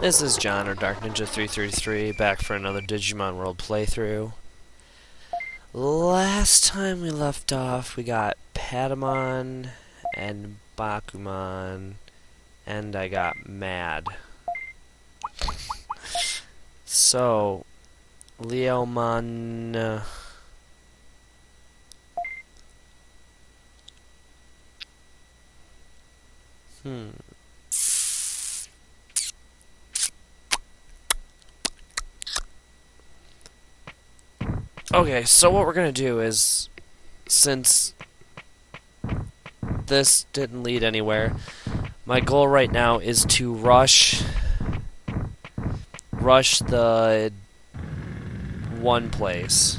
This is John or Dark Ninja 333 back for another Digimon World playthrough. Last time we left off, we got Patamon and Bakumon, and I got mad. So, Leomon. Hmm. Okay, so what we're gonna do is, since this didn't lead anywhere, my goal right now is to rush, rush the one place,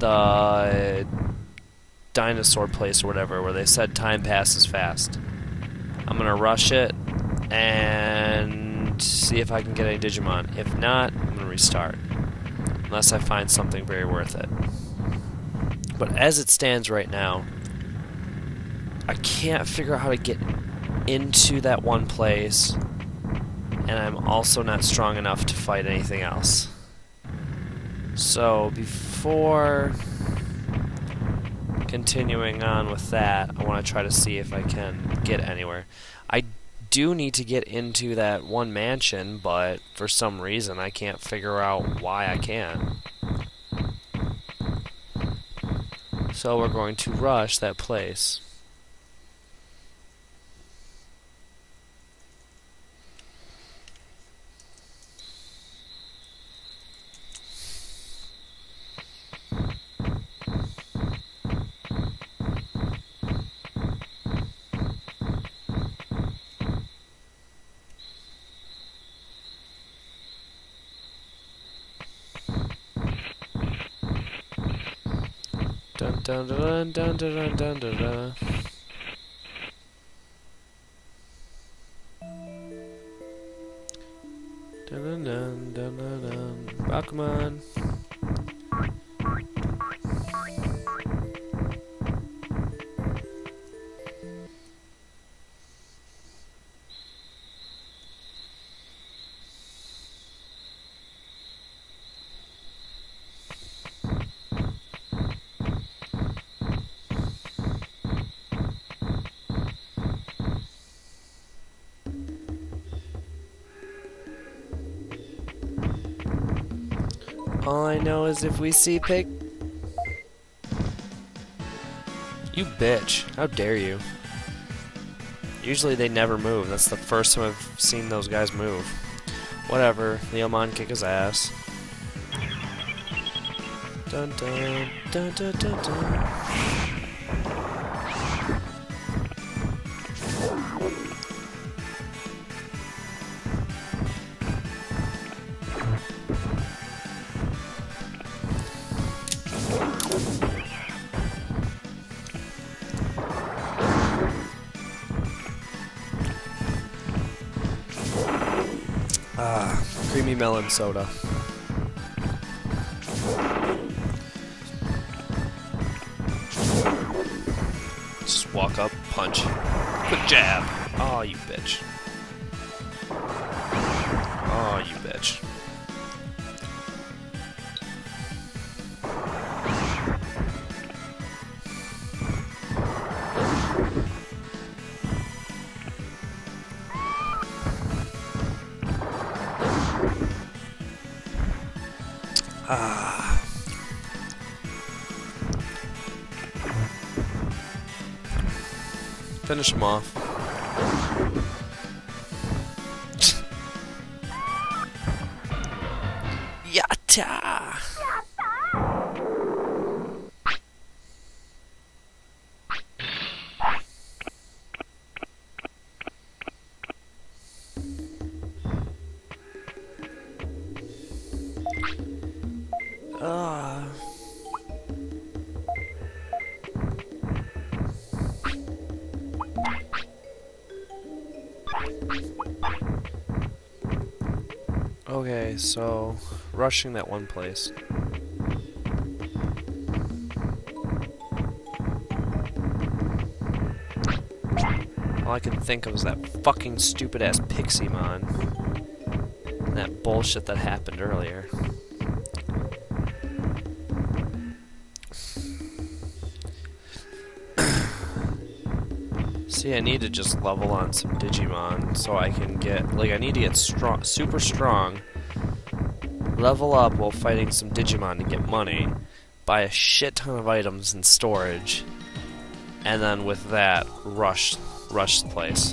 the dinosaur place or whatever, where they said time passes fast. I'm gonna rush it and see if I can get any Digimon. If not, I'm gonna restart unless I find something very worth it. But as it stands right now, I can't figure out how to get into that one place, and I'm also not strong enough to fight anything else. So before continuing on with that, I want to try to see if I can get anywhere. Do need to get into that one mansion, but for some reason I can't figure out why I can't. So we're going to rush that place. Dun dun dun dun dun dun dun. dun. Dun dun dun dun dun dun. Rockman. All I know is if we see pig. You bitch. How dare you? Usually they never move. That's the first time I've seen those guys move. Whatever. Leomon kick his ass. Dun dun dun dun dun dun. Soda. Just walk up, punch. Quick jab. Oh, you bitch. Finish him off. So rushing that one place. All I can think of is that fucking stupid ass Piximon. And that bullshit that happened earlier. See, I need to just level on some Digimon so I can get, like, I need to get strong, super strong, level up while fighting some Digimon to get money, buy a shit ton of items in storage, and then with that, rush, rush the place.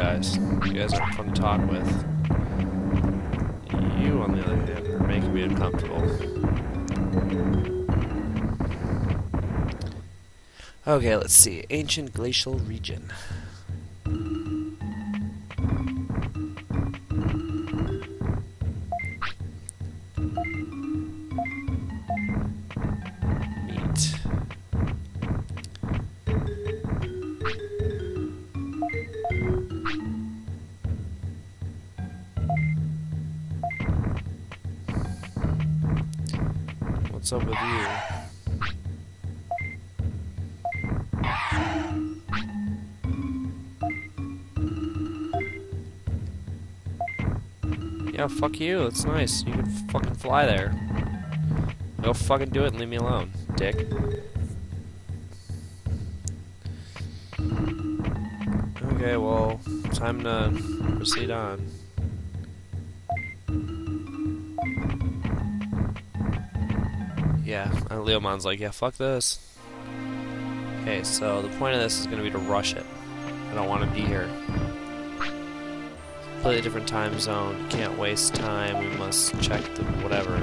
Guys. You guys are fun to talk with. You, on the other hand, are making me uncomfortable. Okay, let's see. Ancient glacial region. Fuck you. That's nice. You can fucking fly there. Go fucking do it and leave me alone, dick. Okay, well, time to proceed on. Yeah, and Leomon's like, yeah, fuck this. Okay, so the point of this is going to be to rush it. I don't want to be here. Completely different time zone. Can't waste time. We must check the whatever.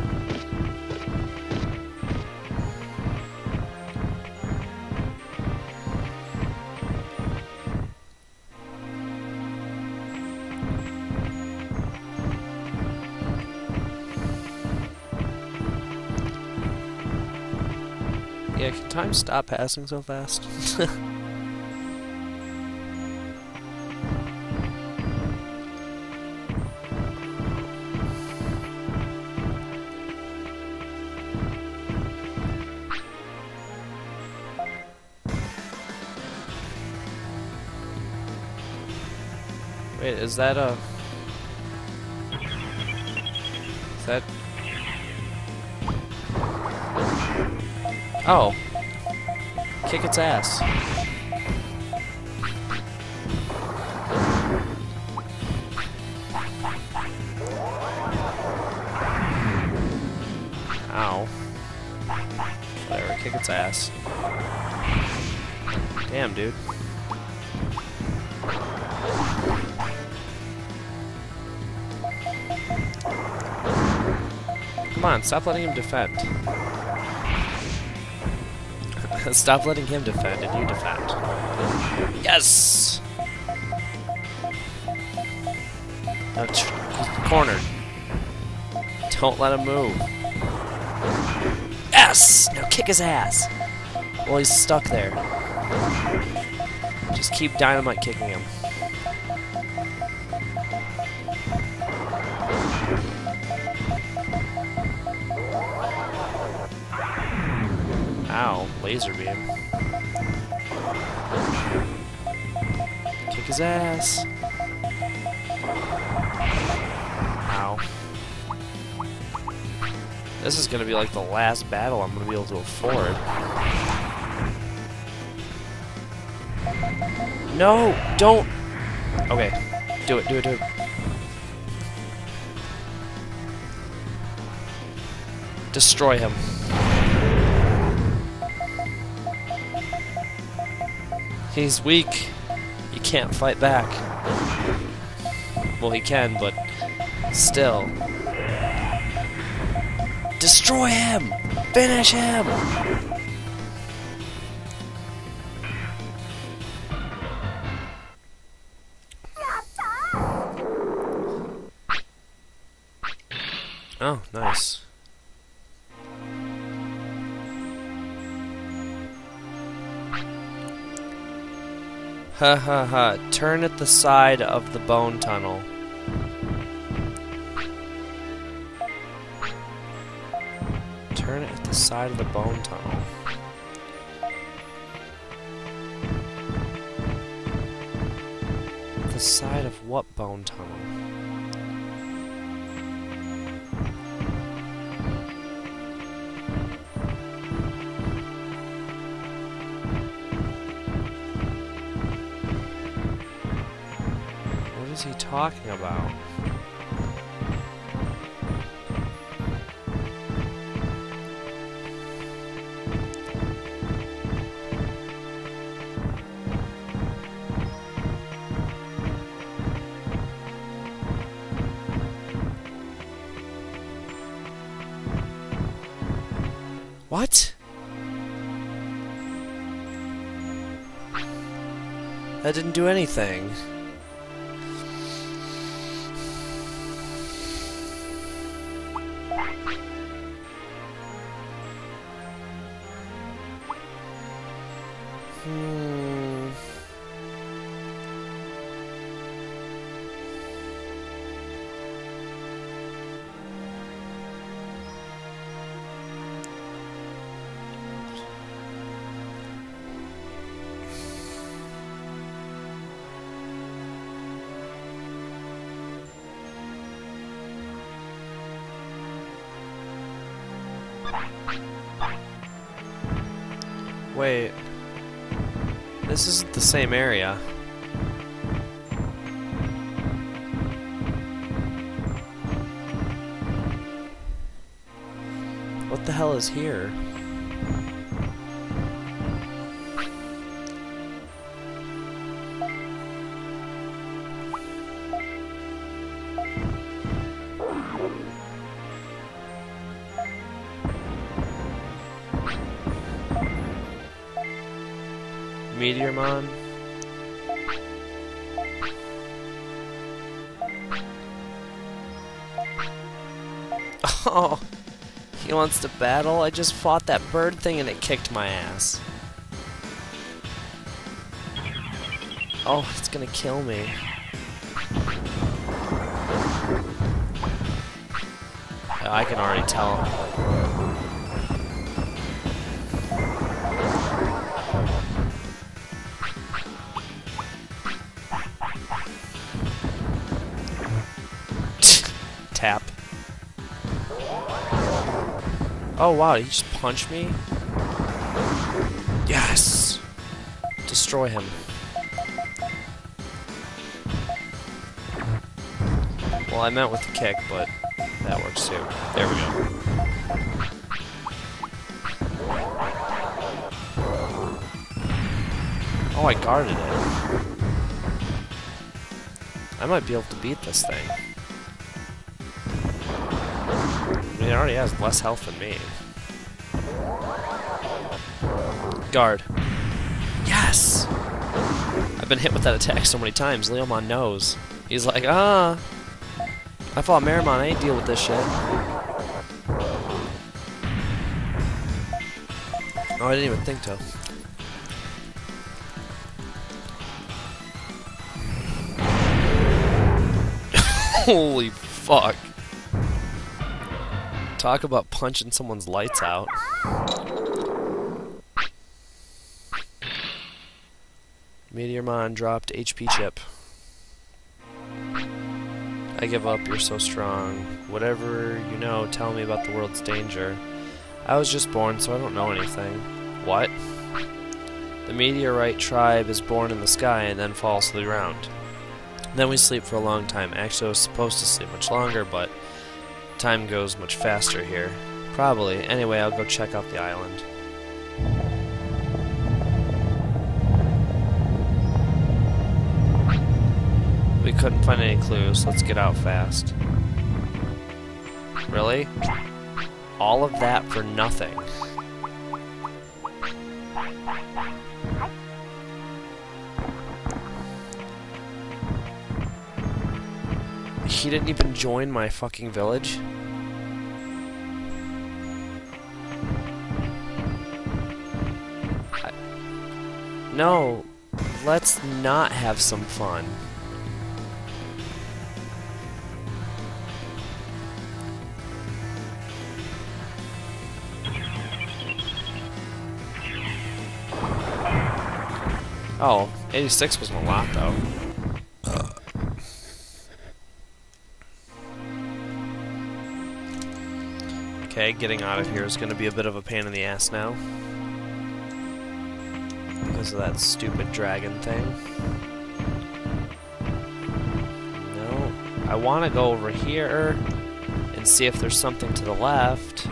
Yeah, can time stop passing so fast? is that a... Is that... Oh. Kick its ass. Ow. Whatever, kick its ass. Damn, dude. On, stop letting him defend. stop letting him defend and you defend. Yes! Cornered. Don't let him move. Yes! Now kick his ass! Well, he's stuck there. Just keep dynamite kicking him. Laser beam. Kick his ass. Ow. This is gonna be like the last battle I'm gonna be able to afford. No! Don't! Okay. Do it, do it, do it. Destroy him. He's weak. He can't fight back. Well, he can, but still. Destroy him! Finish him! Ha ha ha. Turn at the side of the bone tunnel. Turn at the side of the bone tunnel. Talking about? What? That didn't do anything. Same area. What the hell is here? Meteormon? Wants to battle? I just fought that bird thing and it kicked my ass. Oh, it's gonna kill me. I can already tell. Oh wow, he just punched me? Yes! Destroy him. Well, I meant with the kick, but that works too. There we go. Oh, I guarded it. I might be able to beat this thing. Mean, it already has less health than me. Guard. Yes! I've been hit with that attack so many times, Leomon knows. He's like, ah! I fought Marimon, I ain't deal with this shit. Oh, I didn't even think to. Holy fuck. Talk about punching someone's lights out. Meteormon dropped HP chip. I give up, you're so strong. Whatever you know, tell me about the world's danger. I was just born, so I don't know anything. What? The meteorite tribe is born in the sky and then falls to the ground. Then we sleep for a long time. Actually, I was supposed to sleep much longer, but time goes much faster here. Probably. Anyway, I'll go check out the island. We couldn't find any clues. Let's get out fast. Really? All of that for nothing. he didn't even join my fucking village? I no, let's not have some fun. Oh, 86 wasn't a lot though. Getting out of here is going to be a bit of a pain in the ass now. Because of that stupid dragon thing. No. I want to go over here and see if there's something to the left.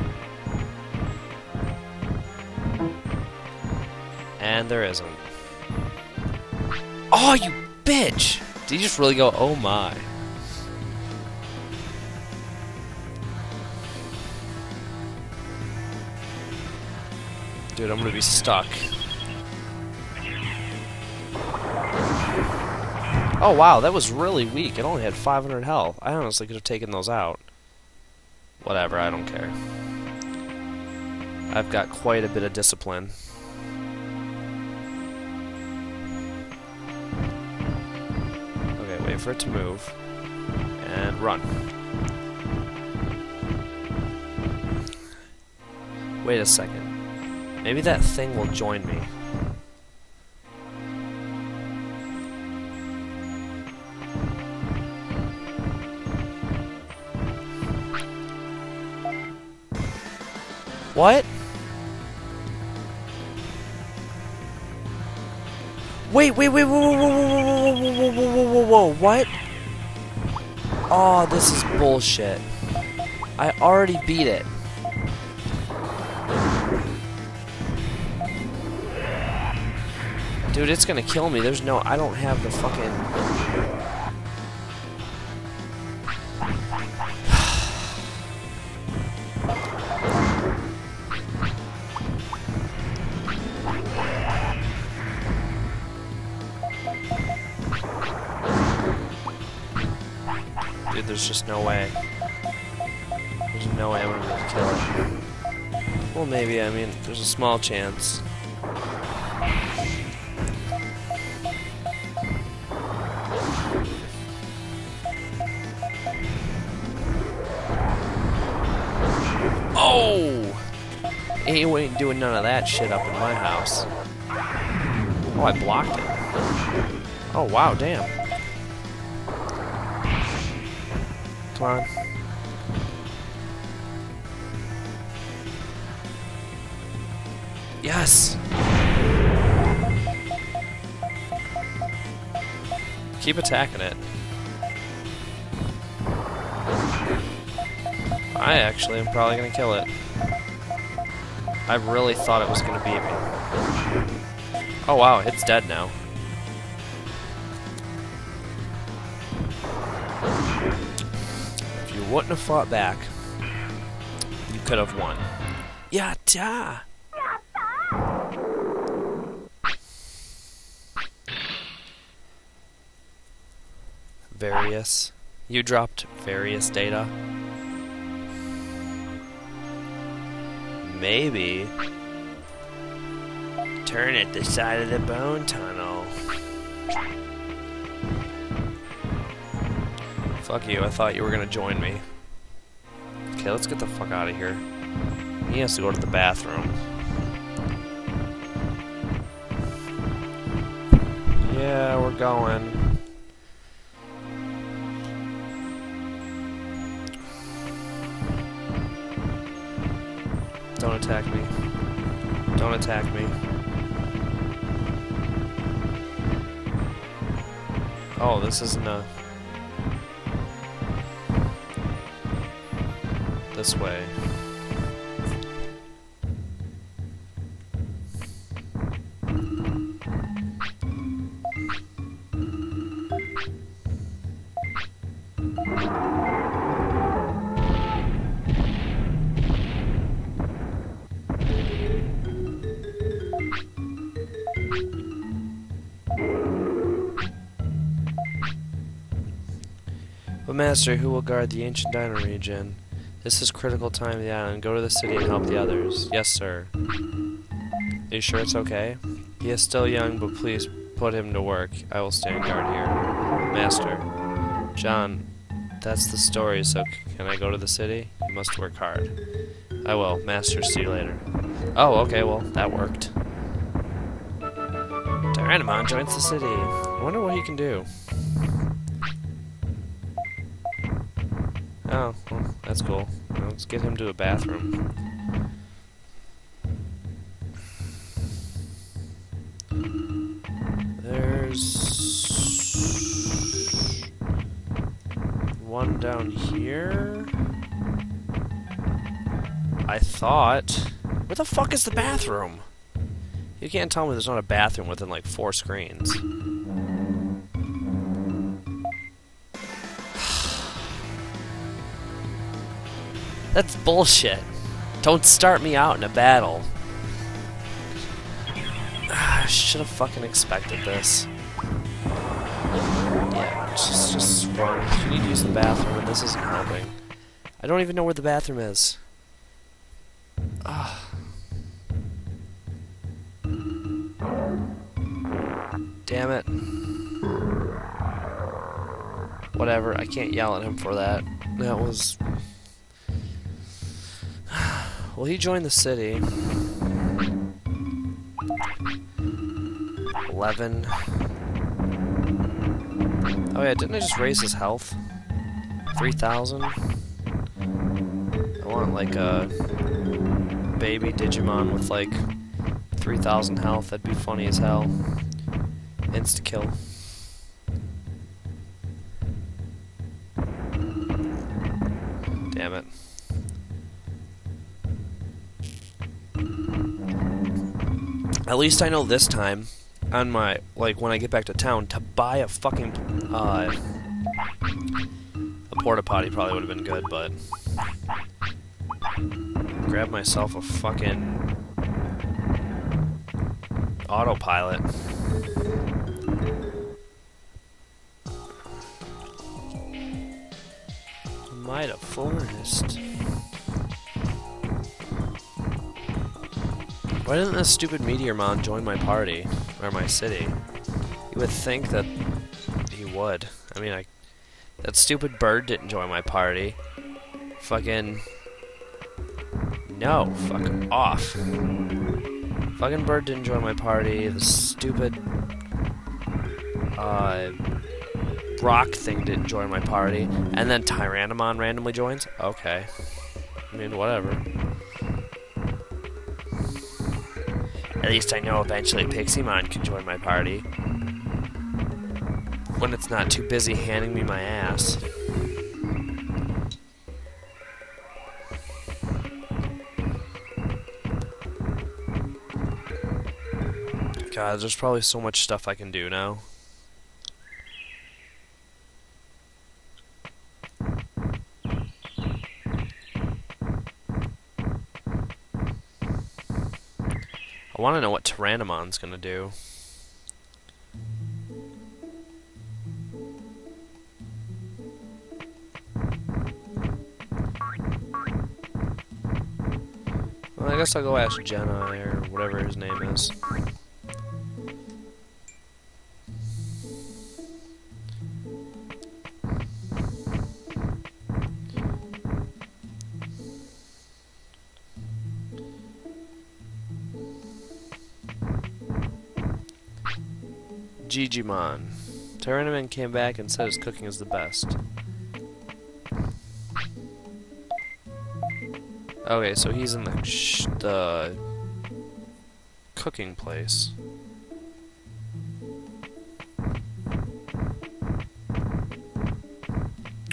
And there isn't. Oh, you bitch! Did you just really go, oh my? Dude, I'm gonna be stuck. Oh wow, that was really weak. It only had 500 health. I honestly could have taken those out. Whatever, I don't care. I've got quite a bit of discipline. Okay, wait for it to move. And run. Wait a second. Maybe that thing will join me. What? Wait, wait, wait, whoa, whoa, whoa, whoa, whoa, whoa, whoa, whoa, whoa, what? Oh, this is bullshit. I already beat it. Dude, it's gonna kill me. There's no... I don't have the fucking... Dude, there's just no way. There's no way I'm gonna be able to kill it. Well, maybe. I mean, there's a small chance. None of that shit up in my house. Oh, I blocked it. Oh, wow, damn. Come on. Yes! Keep attacking it. I actually am probably gonna kill it. I really thought it was gonna beat me. Oh wow, it's dead now. If you wouldn't have fought back, you could have won. Yatta! Various. You dropped various data. Maybe. Turn at the side of the bone tunnel. Fuck you, I thought you were gonna join me. Okay, let's get the fuck out of here. He has to go to the bathroom. Yeah, we're going. Don't attack me. Don't attack me. Oh, this isn't a... This way. Master, who will guard the ancient dino region? This is critical time of the island. Go to the city and help the others. Yes, sir. Are you sure it's okay? He is still young, but please put him to work. I will stand guard here. Master. John, that's the story, so can I go to the city? You must work hard. I will. Master, see you later. Oh, okay, well, that worked. Tyrannomon joins the city. I wonder what he can do. Oh, well, that's cool. Let's get him to a bathroom. There's one down here. I thought. Where the fuck is the bathroom? You can't tell me there's not a bathroom within like four screens. Bullshit. Don't start me out in a battle. I should have fucking expected this. Yeah, just, just wrong. You need to use the bathroom and this isn't helping. I don't even know where the bathroom is. Ugh. Damn it. Whatever, I can't yell at him for that. That was... well, he joined the city. 11. Oh yeah, didn't I just raise his health? 3,000? I want like a baby Digimon with like 3,000 health, that'd be funny as hell. Insta At least I know this time, on my, like, when I get back to town, to buy a fucking, uh, a porta potty probably would have been good, but grab myself a fucking autopilot. Might have forest. Why didn't this stupid Meteormon join my party? Or my city? You would think that he would. I mean, I... That stupid bird didn't join my party. Fucking... No, fuck off. Fucking bird didn't join my party. The stupid... Uh... Rock thing didn't join my party. And then Tyrannomon randomly joins? Okay. I mean, whatever. At least I know eventually Piximon can join my party. When it's not too busy handing me my ass. God, there's probably so much stuff I can do now. Want to know what Tyrannomon's going to do. Well, I guess I'll go ask Jenna or whatever his name is. Jijimon. Tyrannomon came back and said his cooking is the best. Okay, so he's in the, the cooking place.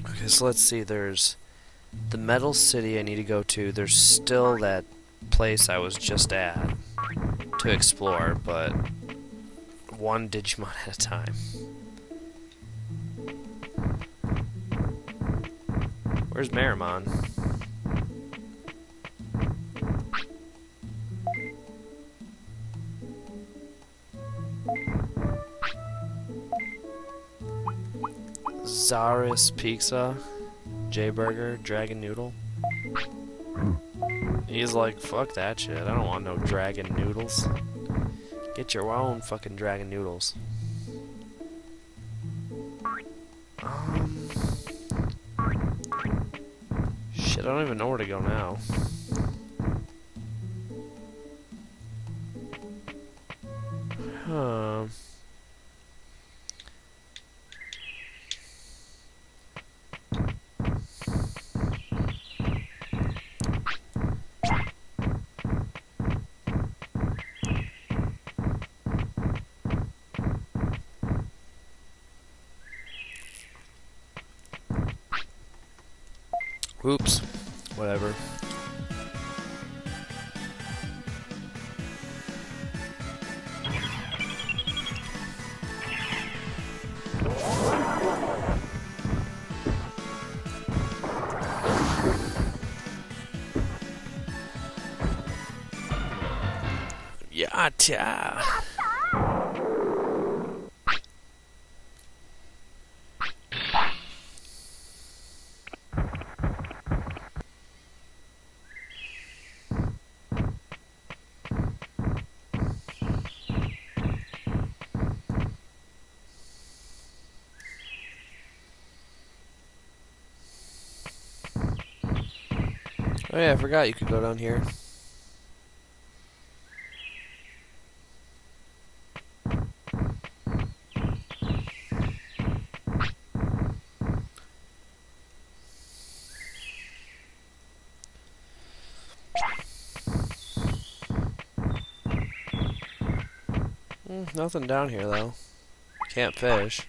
Okay, so let's see. There's the Metal City I need to go to. There's still that place I was just at to explore, but one Digimon at a time. Where's Marimon? Zaris Pizza, J Burger, Dragon Noodle. He's like, fuck that shit. I don't want no dragon noodles. Get your own fucking dragon noodles. Um, shit, I don't even know where to go now. Huh. Yata. Oh yeah, I forgot you could go down here. Nothing down here though. Can't fish.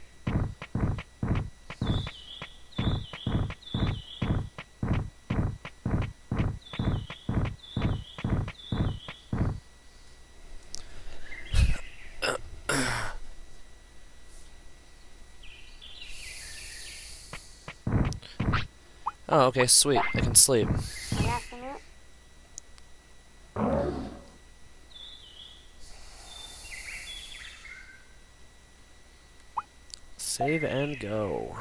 Oh, okay, sweet. I can sleep. Save and go.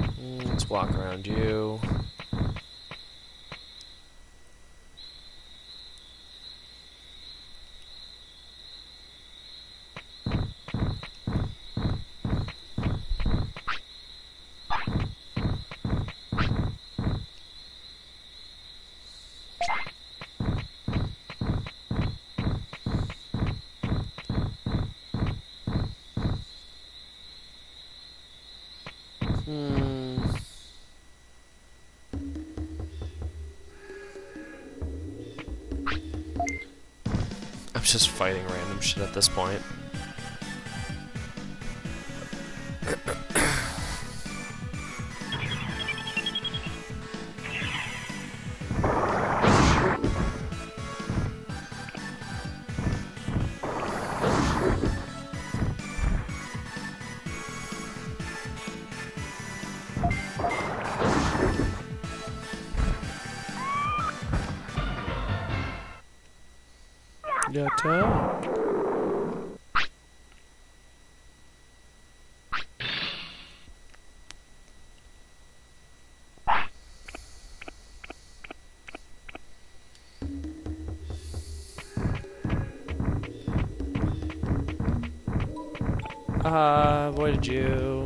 Mm, Let's walk around you. I'm just fighting random shit at this point. Yatta. Ah, avoided you.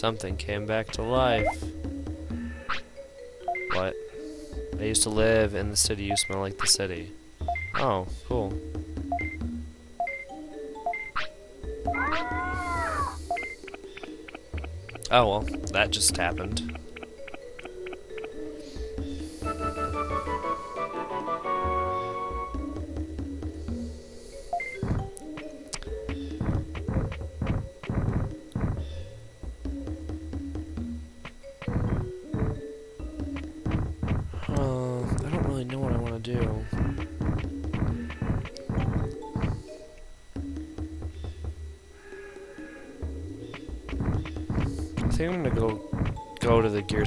Something came back to life. What? I used to live in the city, you smell like the city. Oh, cool. Oh well, that just happened.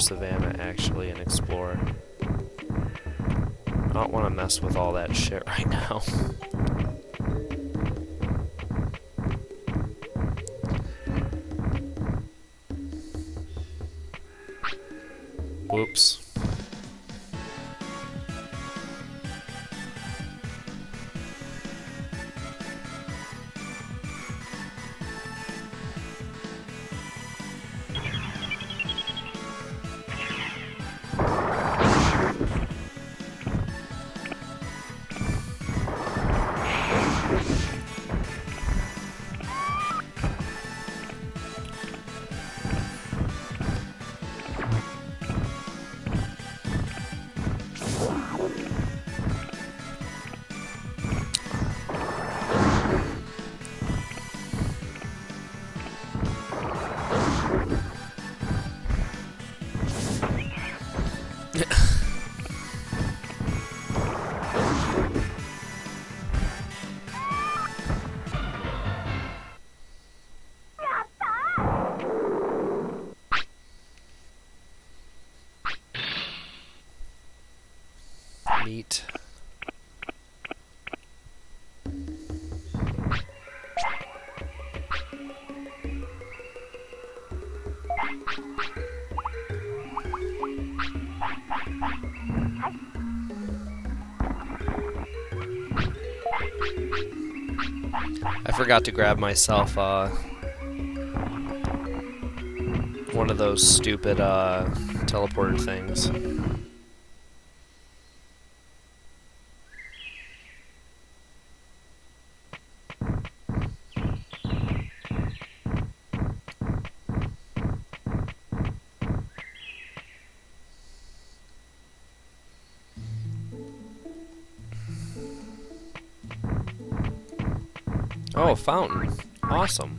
Savanna actually and explore. I don't want to mess with all that shit right now. Forgot to grab myself uh, one of those stupid uh, teleporter things. Fountain. Awesome.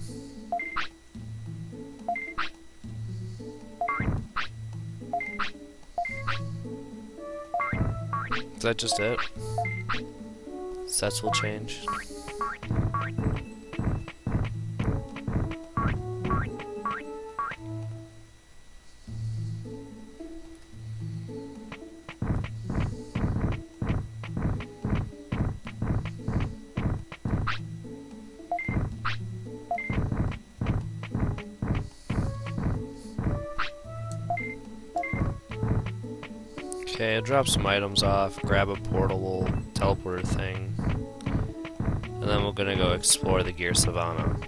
Is that just it? Sets will change. Drop some items off, grab a portable teleporter thing, and then we're gonna go explore the Gear Savanna.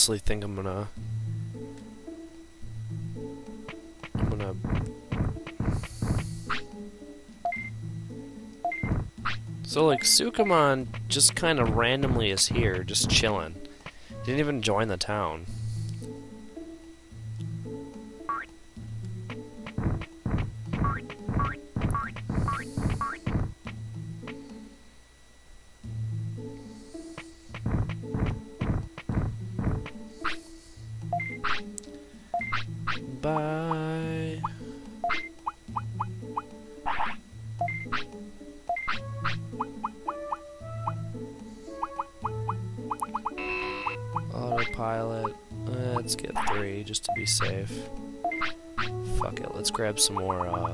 Honestly think I'm gonna. I'm gonna. So, like, Sukamon just kind of randomly is here, just chilling. Didn't even join the town. Grab some more uh,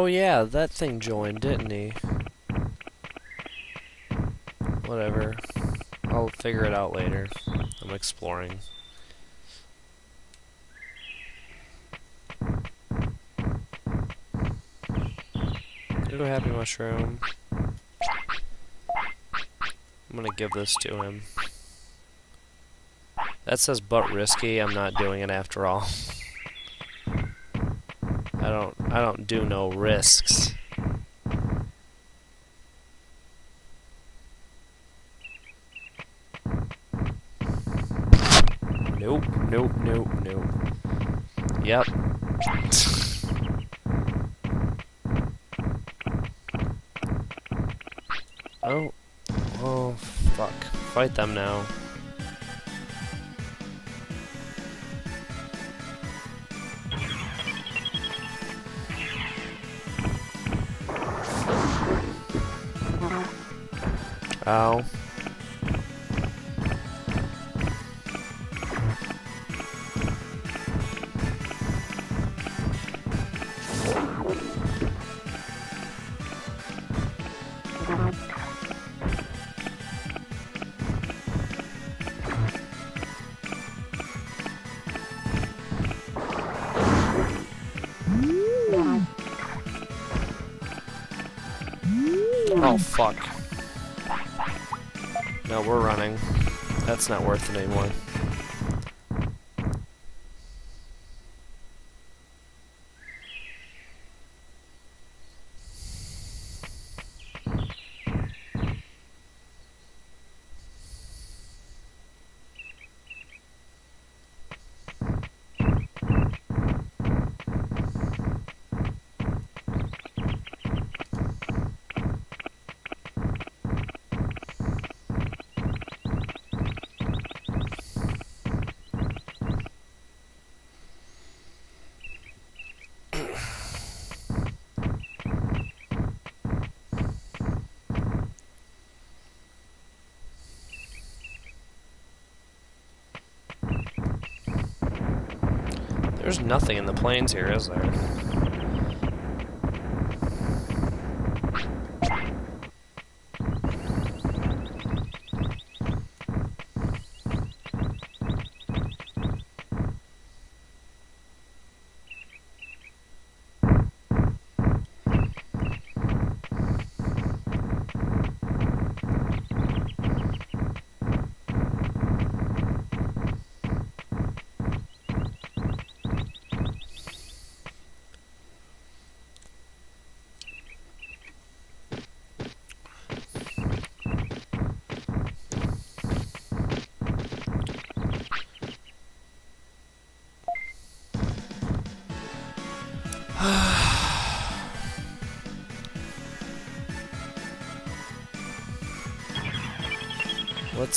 Oh yeah, that thing joined, didn't he? Whatever. I'll figure it out later. I'm exploring. Ooh, happy mushroom. I'm gonna give this to him. That says but risky, I'm not doing it after all. I don't do no risks. Nope, nope, nope, nope. Yep. oh. Oh, fuck. Fight them now. That's not worth it anymore. Nothing in the plains here, is there?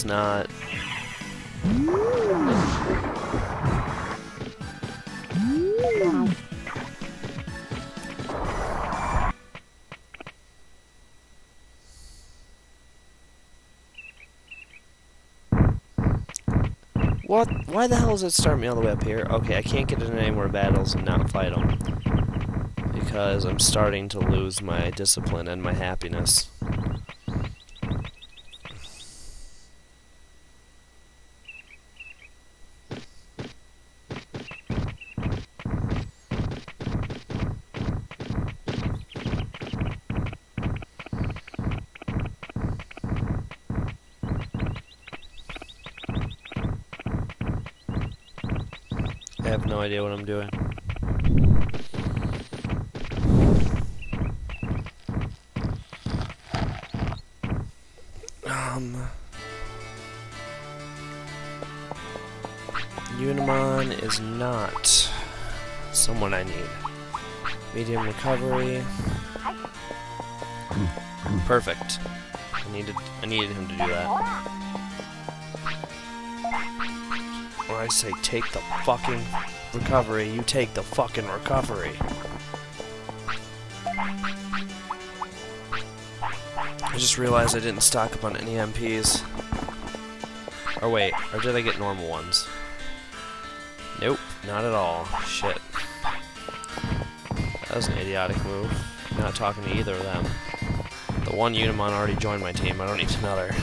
Let's not. What? Why the hell does it start me all the way up here? Okay, I can't get into any more battles and not fight them. Because I'm starting to lose my discipline and my happiness. Idea what I'm doing. Um. Unimon is not someone I need. Medium recovery. Perfect. I needed I needed him to do that. Or I say take the fucking recovery, you take the fucking recovery. I just realized I didn't stock up on any MPs. Or wait, or did I get normal ones? Nope, not at all. Shit. That was an idiotic move. Not talking to either of them. The one Unimon already joined my team, I don't need another.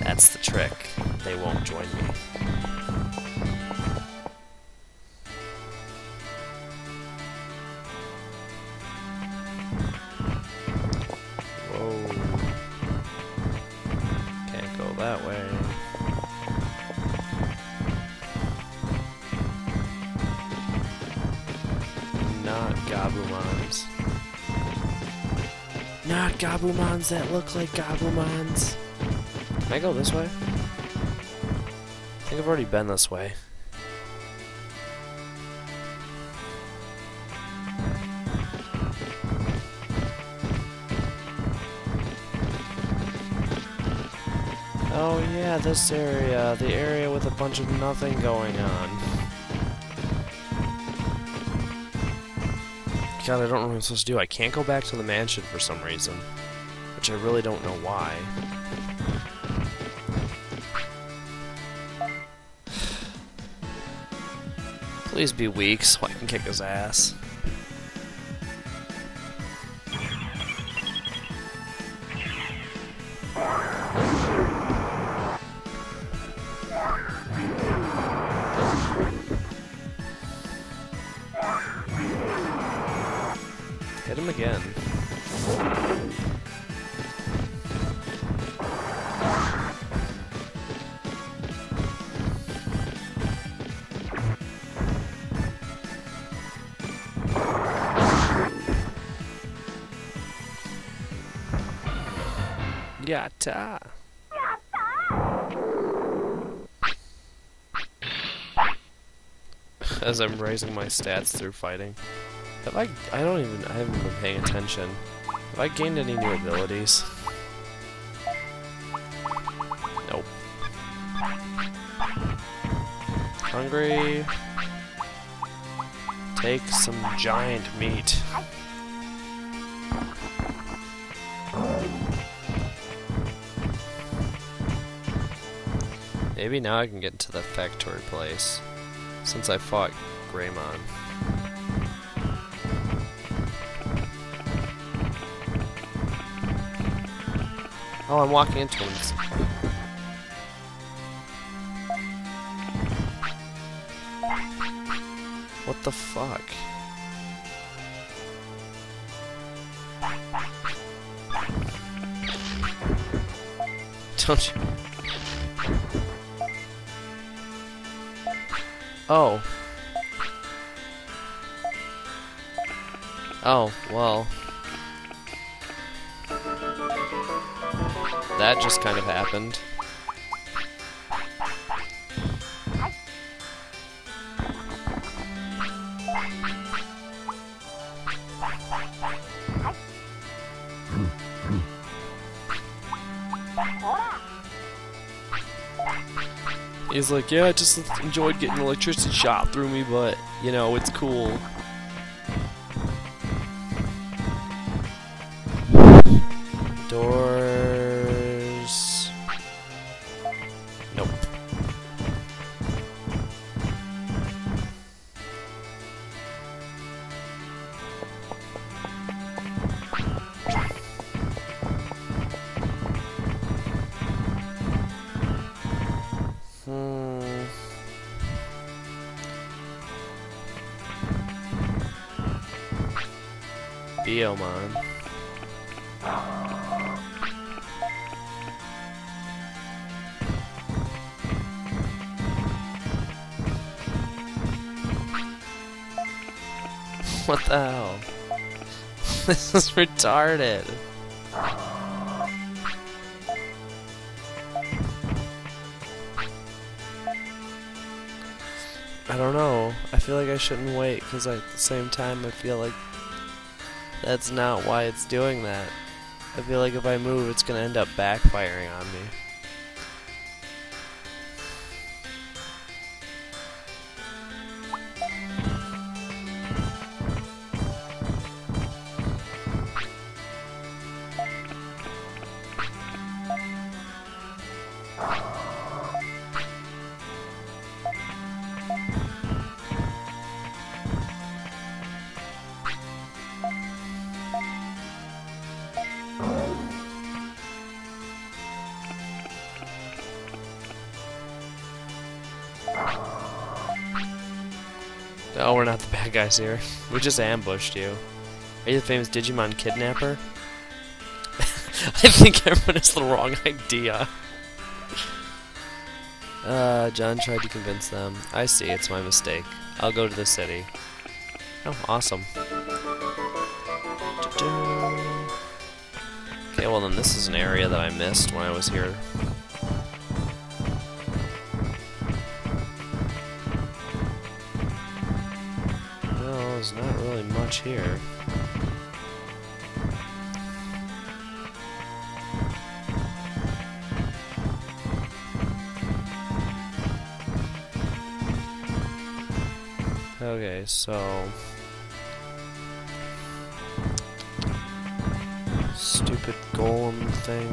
That's the trick. They won't join me. Gabumons that look like Gabumons. Can I go this way? I think I've already been this way. Oh yeah, this area. The area with a bunch of nothing going on. God, I don't know what I'm supposed to do. I can't go back to the mansion for some reason. Which I really don't know why. Please be weak so I can kick his ass. Yatta. Uh, as I'm raising my stats through fighting. Have I? I don't even. I haven't been paying attention. Have I gained any new abilities? Nope. Hungry. Take some giant meat. Maybe now I can get into the factory place. Since I fought Greymon. Oh, I'm walking into him. What the fuck? Don't you? Oh. Oh, well. That just kind of happened. He's like, yeah, I just enjoyed getting electricity shot through me, but, you know, it's cool. Doors... is retarded. I don't know. I feel like I shouldn't wait because at the same time I feel like that's not why it's doing that. I feel like if I move it's to end up backfiring on me. Guys here. We just ambushed you. Are you the famous Digimon kidnapper? I think everyone has the wrong idea. Uh, John tried to convince them. I see, it's my mistake. I'll go to the city. Oh, awesome. Okay, well then this is an area that I missed when I was here. Here. Okay, so... Stupid golem thing.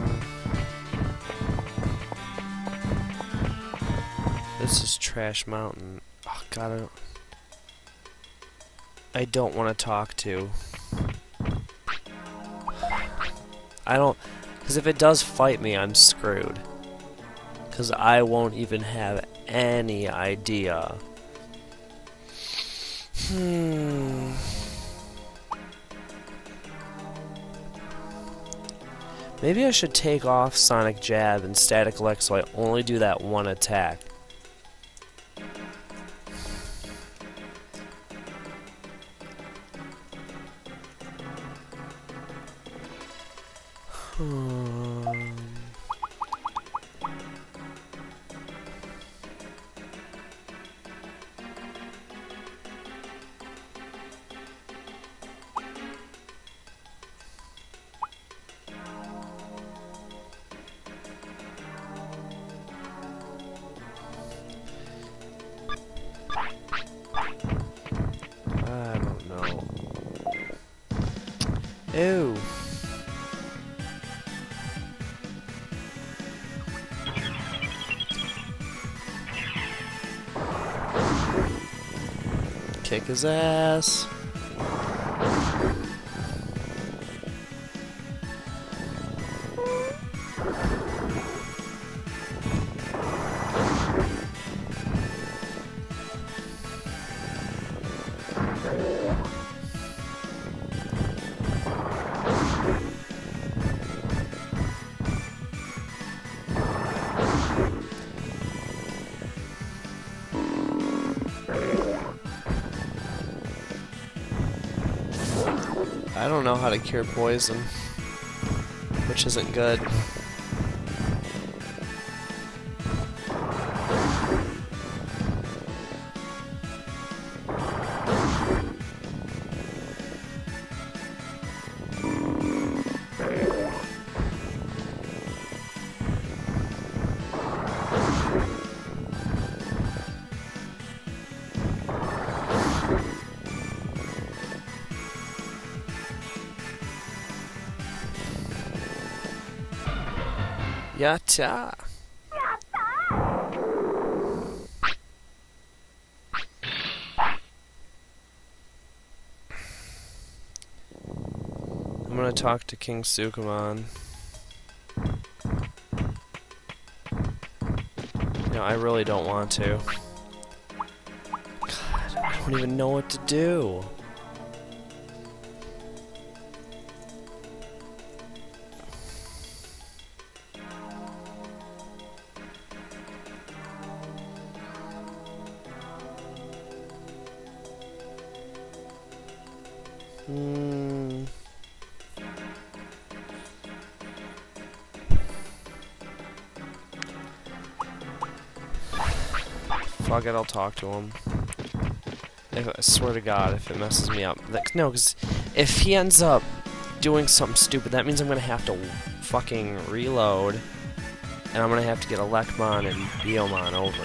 This is Trash Mountain. Oh god, I don't... I don't want to talk to. I don't... Because if it does fight me, I'm screwed. Because I won't even have any idea. Hmm... Maybe I should take off Sonic Jab and Static Elect so I only do that one attack. His ass. Know how to cure poison, which isn't good. Yatta! I'm gonna talk to King Sukamon. No, I really don't want to. God, I don't even know what to do. I'll talk to him. I swear to God, if it messes me up. No, because if he ends up doing something stupid, that means I'm going to have to fucking reload. And I'm going to have to get Elecmon and Biyomon over.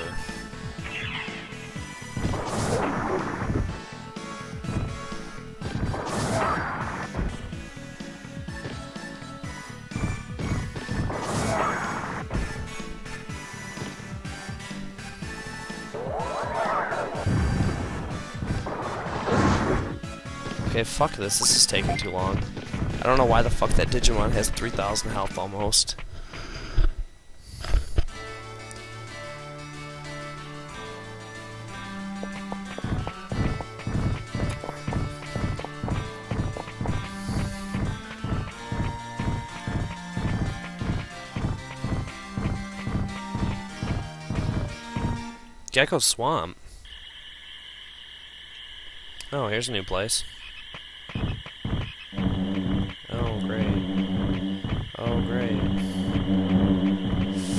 Fuck this. This is taking too long. I don't know why the fuck that Digimon has 3,000 health almost. Geko Swamp. Oh, here's a new place.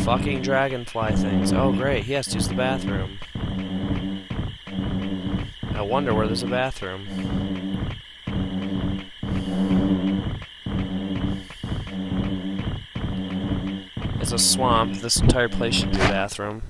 Fucking dragonfly things. Oh, great. He has to use the bathroom. I wonder where there's a bathroom. It's a swamp. This entire place should be a bathroom.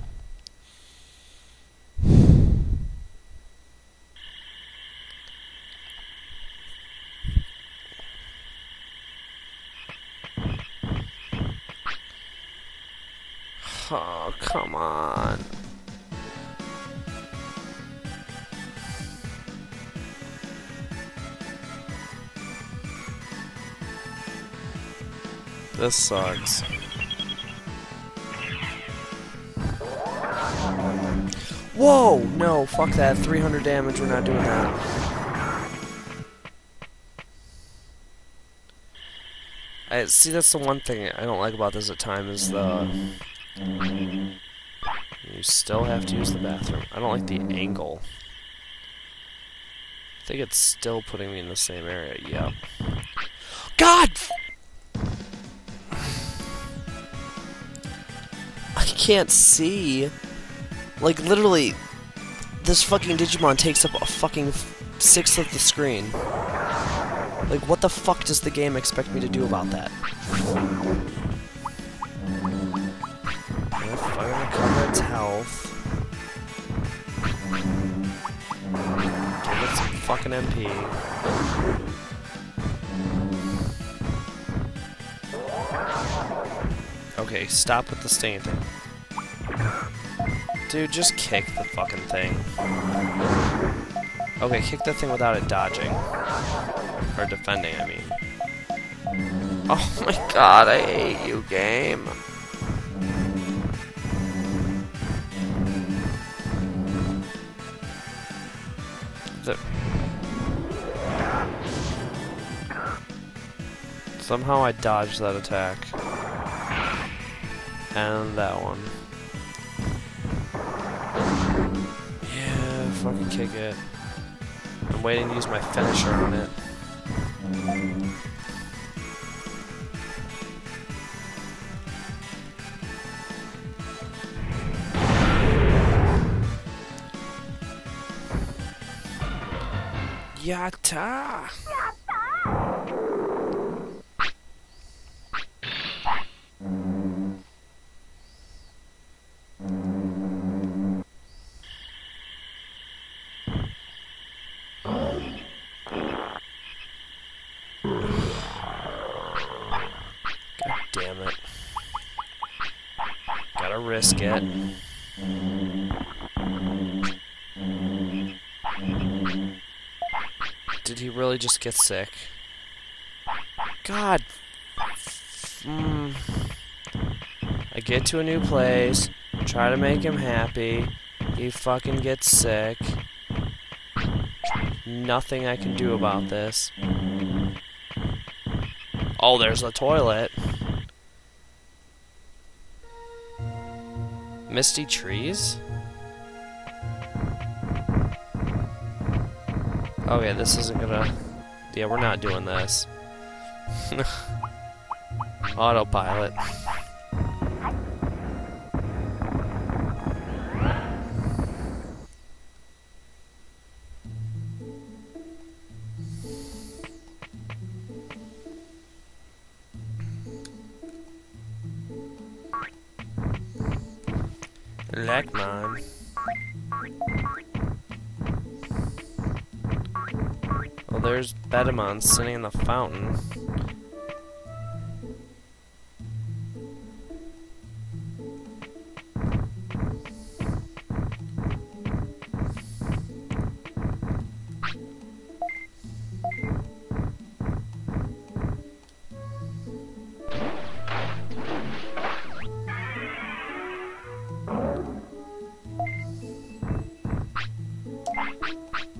Oh, come on. This sucks. Whoa! No, fuck that. 300 damage, we're not doing that. I see that's the one thing I don't like about this at time is the still have to use the bathroom. I don't like the angle. I think it's still putting me in the same area. Yeah. God! I can't see. Like, literally, this fucking Digimon takes up a fucking sixth of the screen. Like, what the fuck does the game expect me to do about that? Fucking MP. Okay, stop with the standing. Dude, just kick the fucking thing. Okay, kick the thing without it dodging. Or defending, I mean. Oh my god, I hate you, game. Somehow I dodged that attack. And that one. Yeah, fucking kick it. I'm waiting to use my finisher on it. Yatta! God damn it. Did he really just get sick? God. Mm. I get to a new place, try to make him happy. He fucking gets sick. Nothing I can do about this. Oh, there's a toilet. Misty trees? Oh, okay, this isn't gonna... Yeah, we're not doing this. Autopilot. Betamon sitting in the fountain.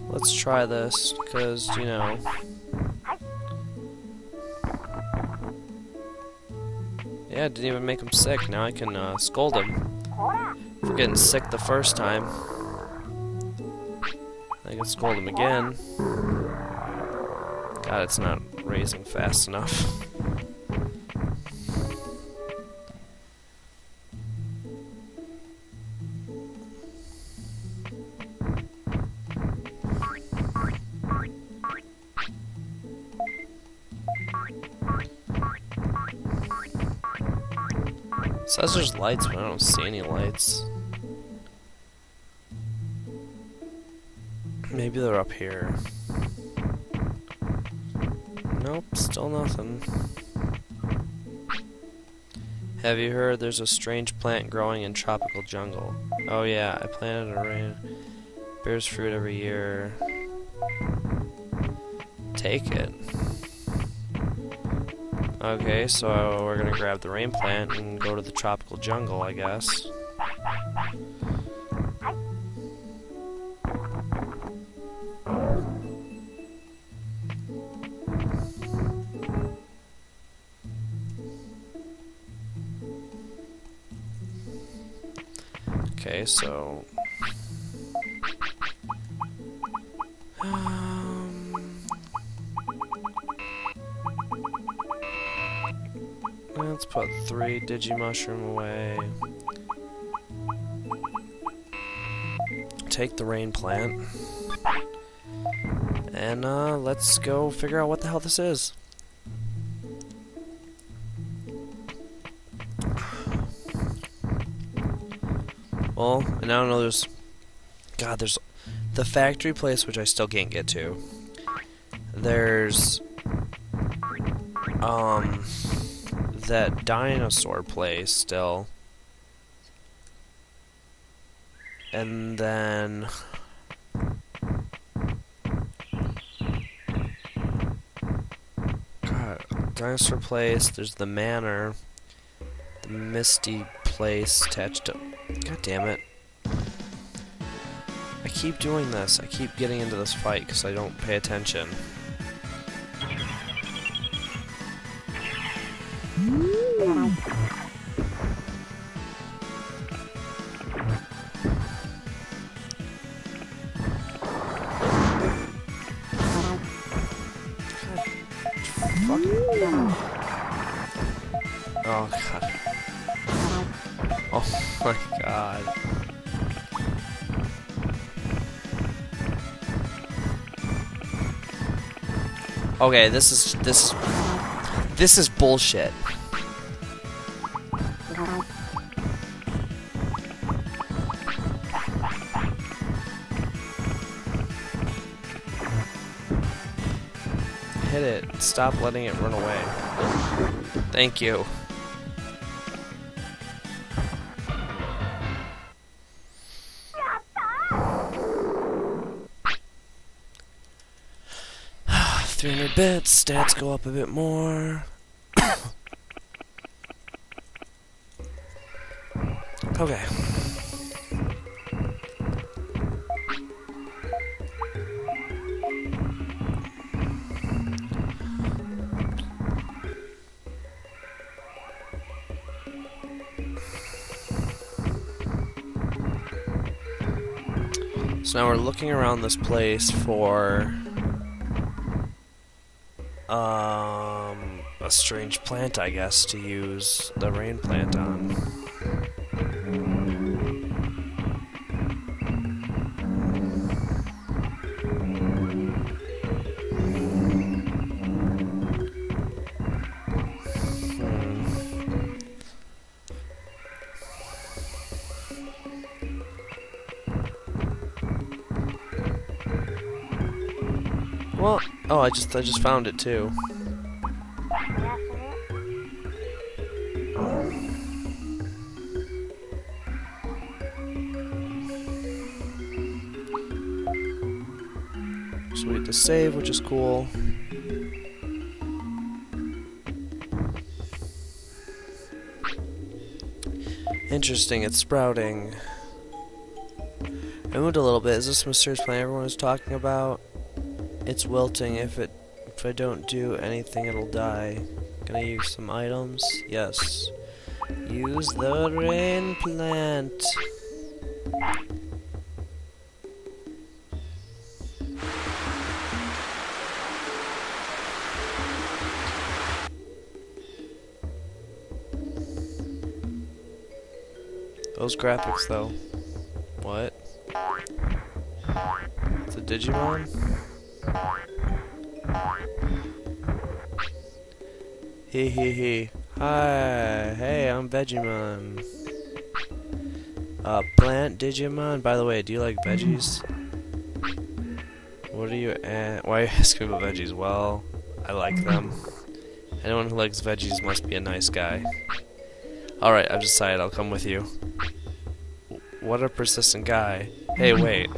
Let's try this, because, you know... Yeah, didn't even make him sick. Now I can uh, scold him for getting sick the first time. I can scold him again. God, it's not raising fast enough. says there's lights, but I don't see any lights. Maybe they're up here. Nope, still nothing. Have you heard there's a strange plant growing in tropical jungle? Oh yeah, I planted a rain. Bears fruit every year. Take it. Okay, so we're gonna grab the rain plant and go to the tropical jungle, I guess. Okay, so Let's put three Digimushroom away. Take the rain plant. And uh, let's go figure out what the hell this is. Well, and I don't know, there's... God, there's the factory place, which I still can't get to. There's... Um that dinosaur place still. And then... God, dinosaur place, there's the manor. The misty place attached to... God damn it. I keep doing this. I keep getting into this fight because I don't pay attention. Okay, this is this is this is bullshit. Hit it. Stop letting it run away. Thank you. Bits, stats go up a bit more. okay. So now we're looking around this place for strange plant, I guess, to use the rain plant on. Hmm. Well, oh, I just I just found it too. Save, which is cool. Interesting, it's sprouting. I moved a little bit. Is this mysterious plant everyone was talking about? It's wilting. If it if I don't do anything it'll die. Gonna use some items? Yes. Use the rain plant. Those graphics though. What? It's a Digimon? Hee hee hee. Hi, hey, I'm Vegemon. Uh, plant Digimon. By the way, do you like veggies? What are you at? Why are you asking about veggies? Well, I like them. Anyone who likes veggies must be a nice guy. Alright, I've decided I'll come with you. What a persistent guy. Hey, wait.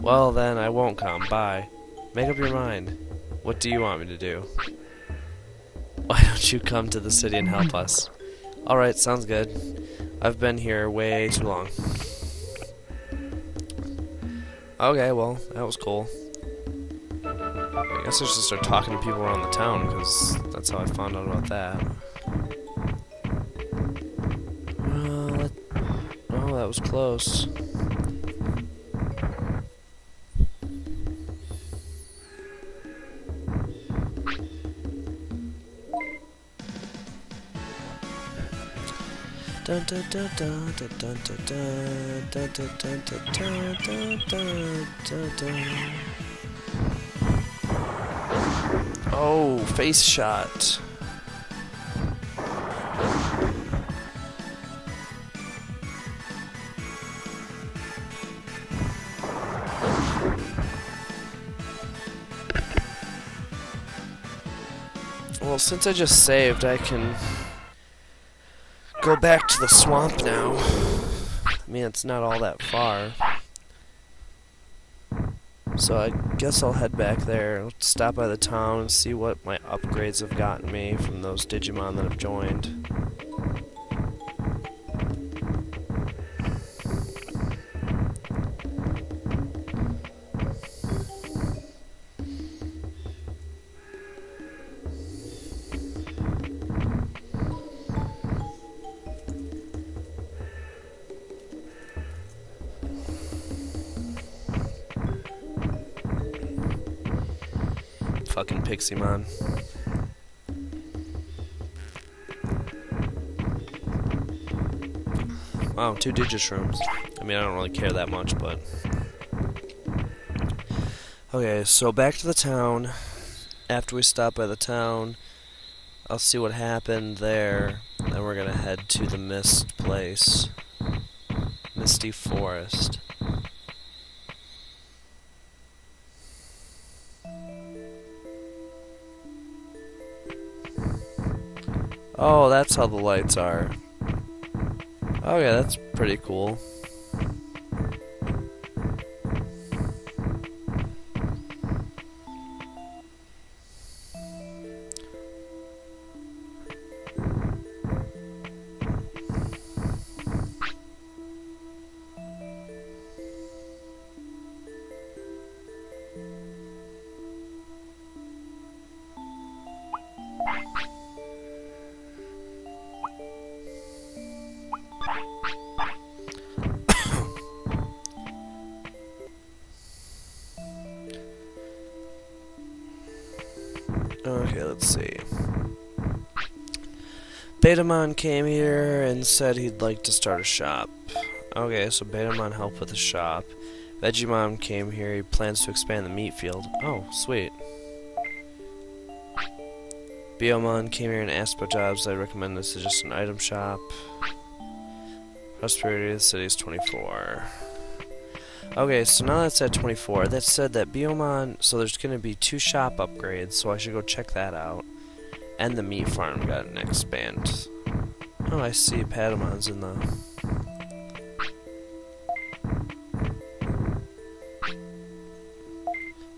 Well, then, I won't come. Bye. Make up your mind. What do you want me to do? Why don't you come to the city and help us? Alright, sounds good. I've been here way too long. Okay, well, that was cool. I guess I should start talking to people around the town, because that's how I found out about that. Was close. Dun dun dun dun dun dun dun dun dun dun dun dun dun dun dun Oh, face shot. Well, since I just saved, I can go back to the swamp now. I mean, it's not all that far. So I guess I'll head back there, stop by the town and see what my upgrades have gotten me from those Digimon that have joined. Piximon. Wow, two Digishrooms. I mean, I don't really care that much, but... Okay, so back to the town. After we stop by the town, I'll see what happened there. Then we're gonna head to the Mist place. Misty Forest. Oh, that's how the lights are. Yeah, that's pretty cool. Let's see. Betamon came here and said he'd like to start a shop. Okay, so Betamon helped with the shop. Vegemon came here, he plans to expand the meat field. Oh, sweet. Biyomon came here and asked about jobs. I recommend this is just an item shop. Prosperity of the city is 24. Okay, so now that's at 24. That said that Biyomon, so there's going to be two shop upgrades, so I should go check that out. And the meat farm got an expand. Oh, I see Patamon's in the...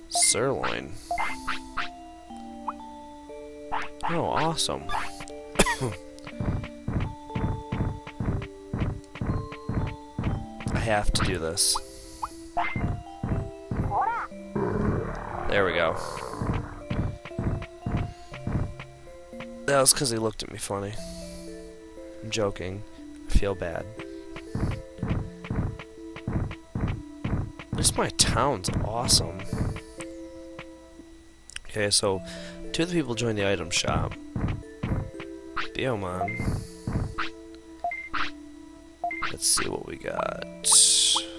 Sirloin. Oh, awesome. I have to do this. There we go. That was because he looked at me funny. I'm joking. I feel bad. This my town's awesome. Okay, so two of the people joined the item shop. Biyomon. Let's see what we got.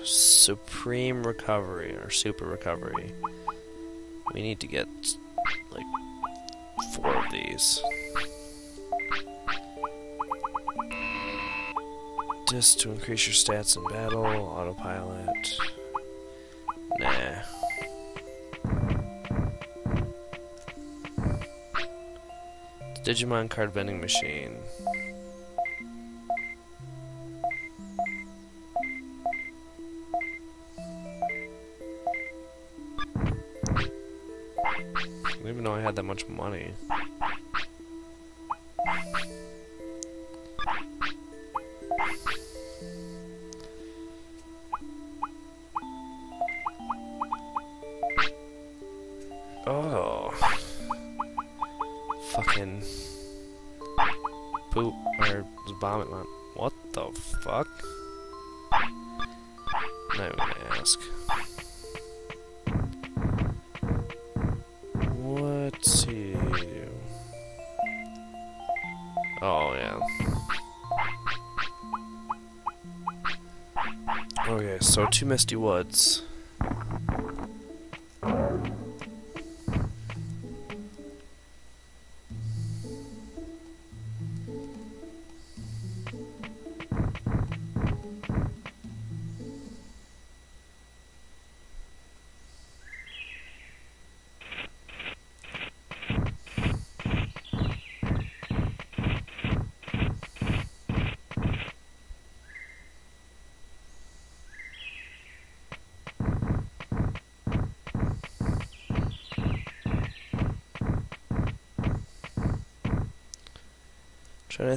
Supreme Recovery, or Super Recovery. We need to get, like, four of these. Just to increase your stats in battle, autopilot. Nah. Digimon card vending machine. Misty woods.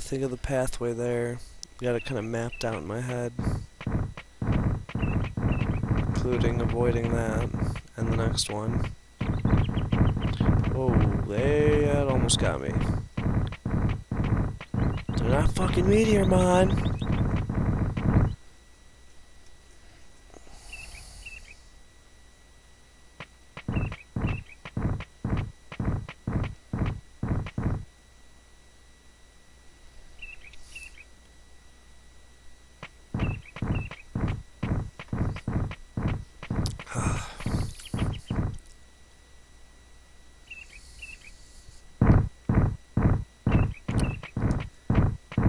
Think of the pathway there. Got it kind of mapped out in my head. Including avoiding that and the next one. Oh, they had almost got me. They're not fucking Meteormon!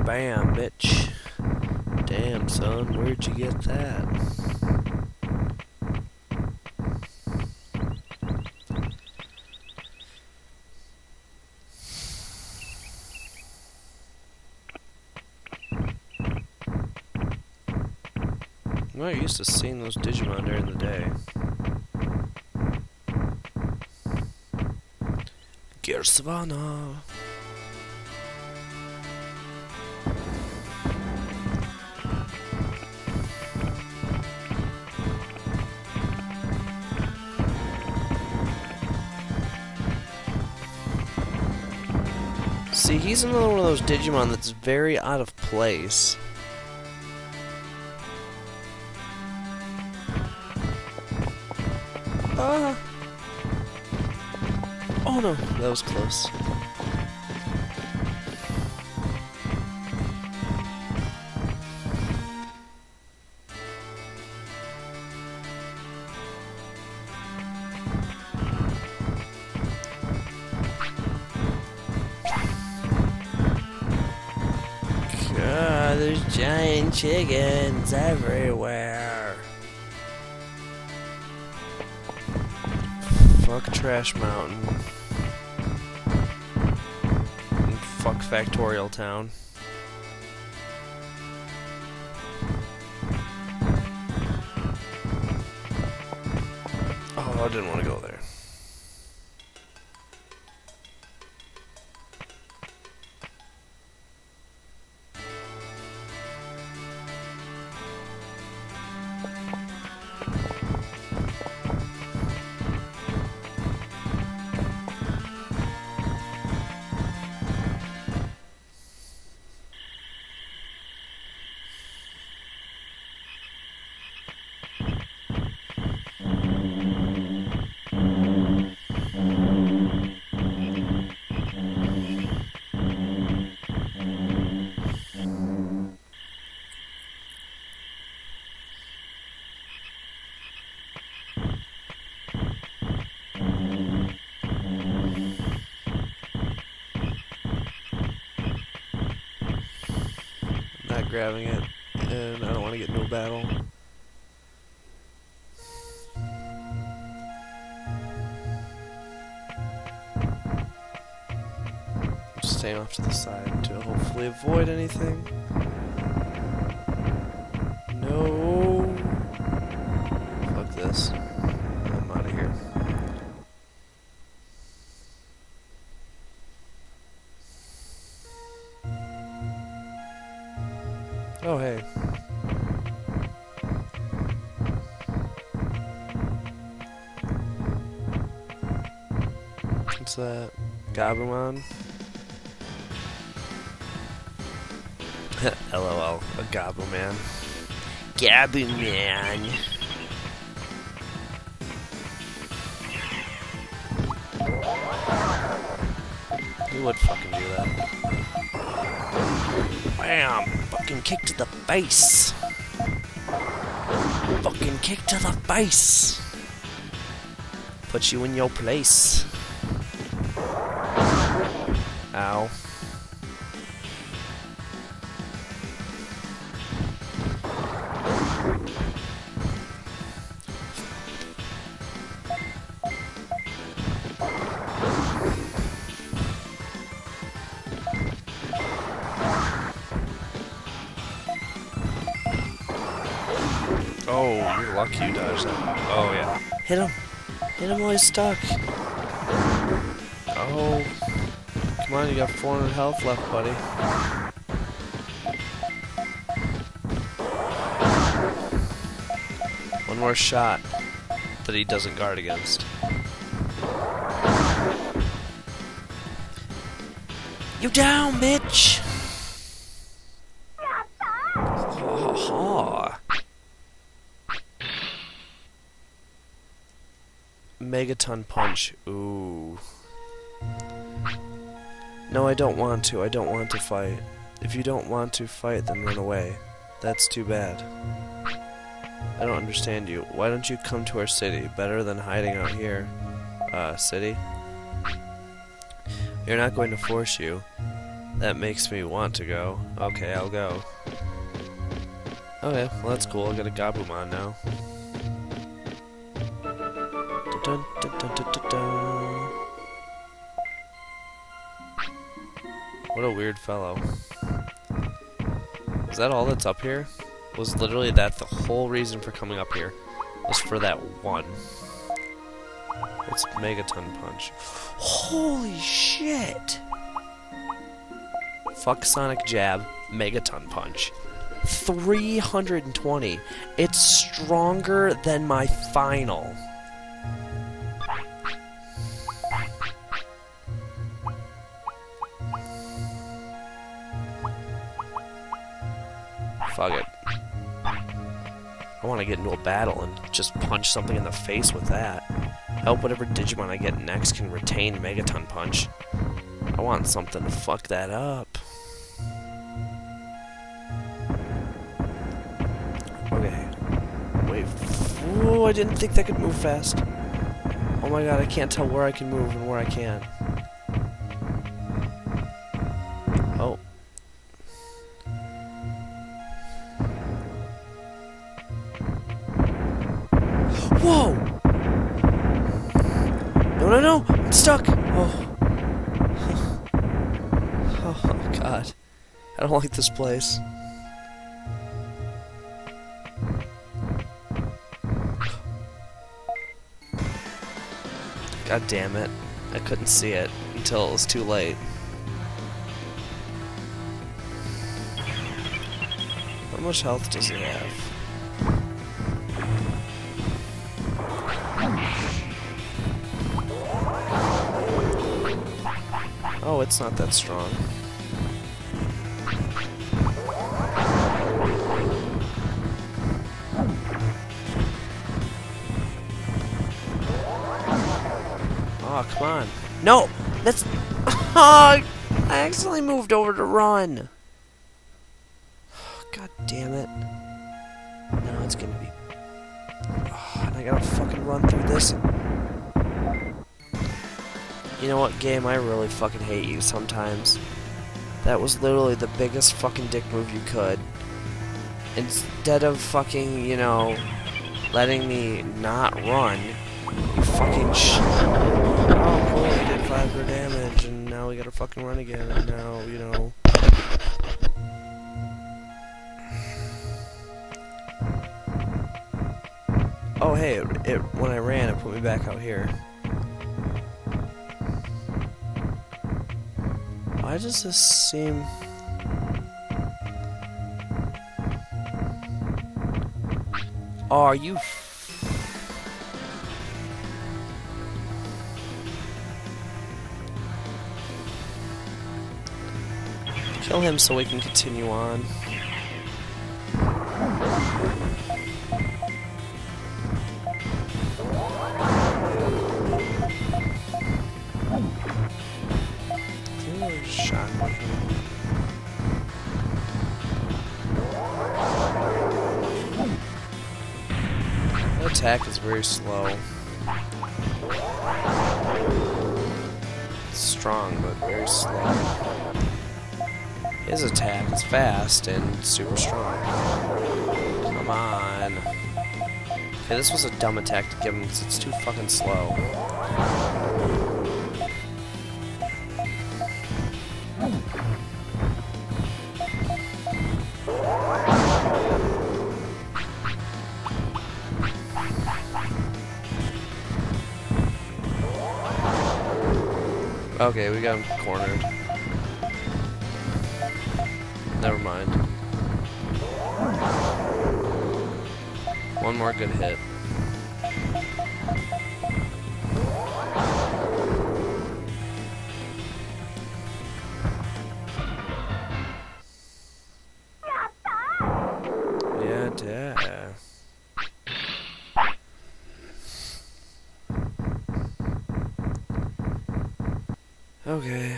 Bam, bitch. Damn, son, where'd you get that? I'm not used to seeing those Digimon during the day. Gear Savanna. He's another one of those Digimon that's very out of place. Ah! Oh no, that was close. chickens everywhere. Fuck Trash Mountain. And fuck Factorial Town. Oh, I didn't want to go there. Grabbing it, and I don't want to get into a battle. Just staying off to the side to hopefully avoid anything. Oh, hey. What's that? Gabumon? LOL. A Gabuman. Gabuman. Who would fucking do that? Bam! Fucking kick to the face! Fucking kick to the face! Put you in your place. Ow. Oh, you. Oh, yeah. Hit him! Hit him while he's stuck! Oh. Come on, you got 400 health left, buddy. One more shot that he doesn't guard against. You down, bitch! Ha ha ha. Megaton Punch. Ooh. No, I don't want to. I don't want to fight. If you don't want to fight, then run away. That's too bad. I don't understand you. Why don't you come to our city? Better than hiding out here. Uh, city? You're not going to force you. That makes me want to go. Okay, I'll go. Okay, well that's cool. I got a Gabumon now. Weird fellow. Is that all that's up here? Was literally that the whole reason for coming up here? Was for that one. It's Megaton Punch. Holy shit! Fuck Sonic Jab, Megaton Punch. 320. It's stronger than my final. Want to get into a battle and just punch something in the face with that. I hope whatever Digimon I get next can retain Megaton Punch. I want something to fuck that up. Okay. Wait. Ooh, I didn't think that could move fast. Oh my god, I can't tell where I can move and where I can. God. I don't like this place. God damn it. I couldn't see it until it was too late. How much health does he have? Oh, it's not that strong. Come on. No! That's... Oh, I accidentally moved over to run. God damn it. Now it's gonna be... Oh, and I gotta fucking run through this. You know what, game? I really fucking hate you sometimes. That was literally the biggest fucking dick move you could. Instead of fucking, you know, letting me not run, you fucking sh- Oh, cool, we did 5 per damage, and now we gotta fucking run again, and now, you know... Oh, hey, it, it, when I ran, it put me back out here. Why does this seem... Are you... Kill him so we can continue on. Attack is very slow. His attack is fast and super strong. Come on. Okay, this was a dumb attack to give him because it's too fucking slow. Okay, we got him cornered. Good hit. Okay.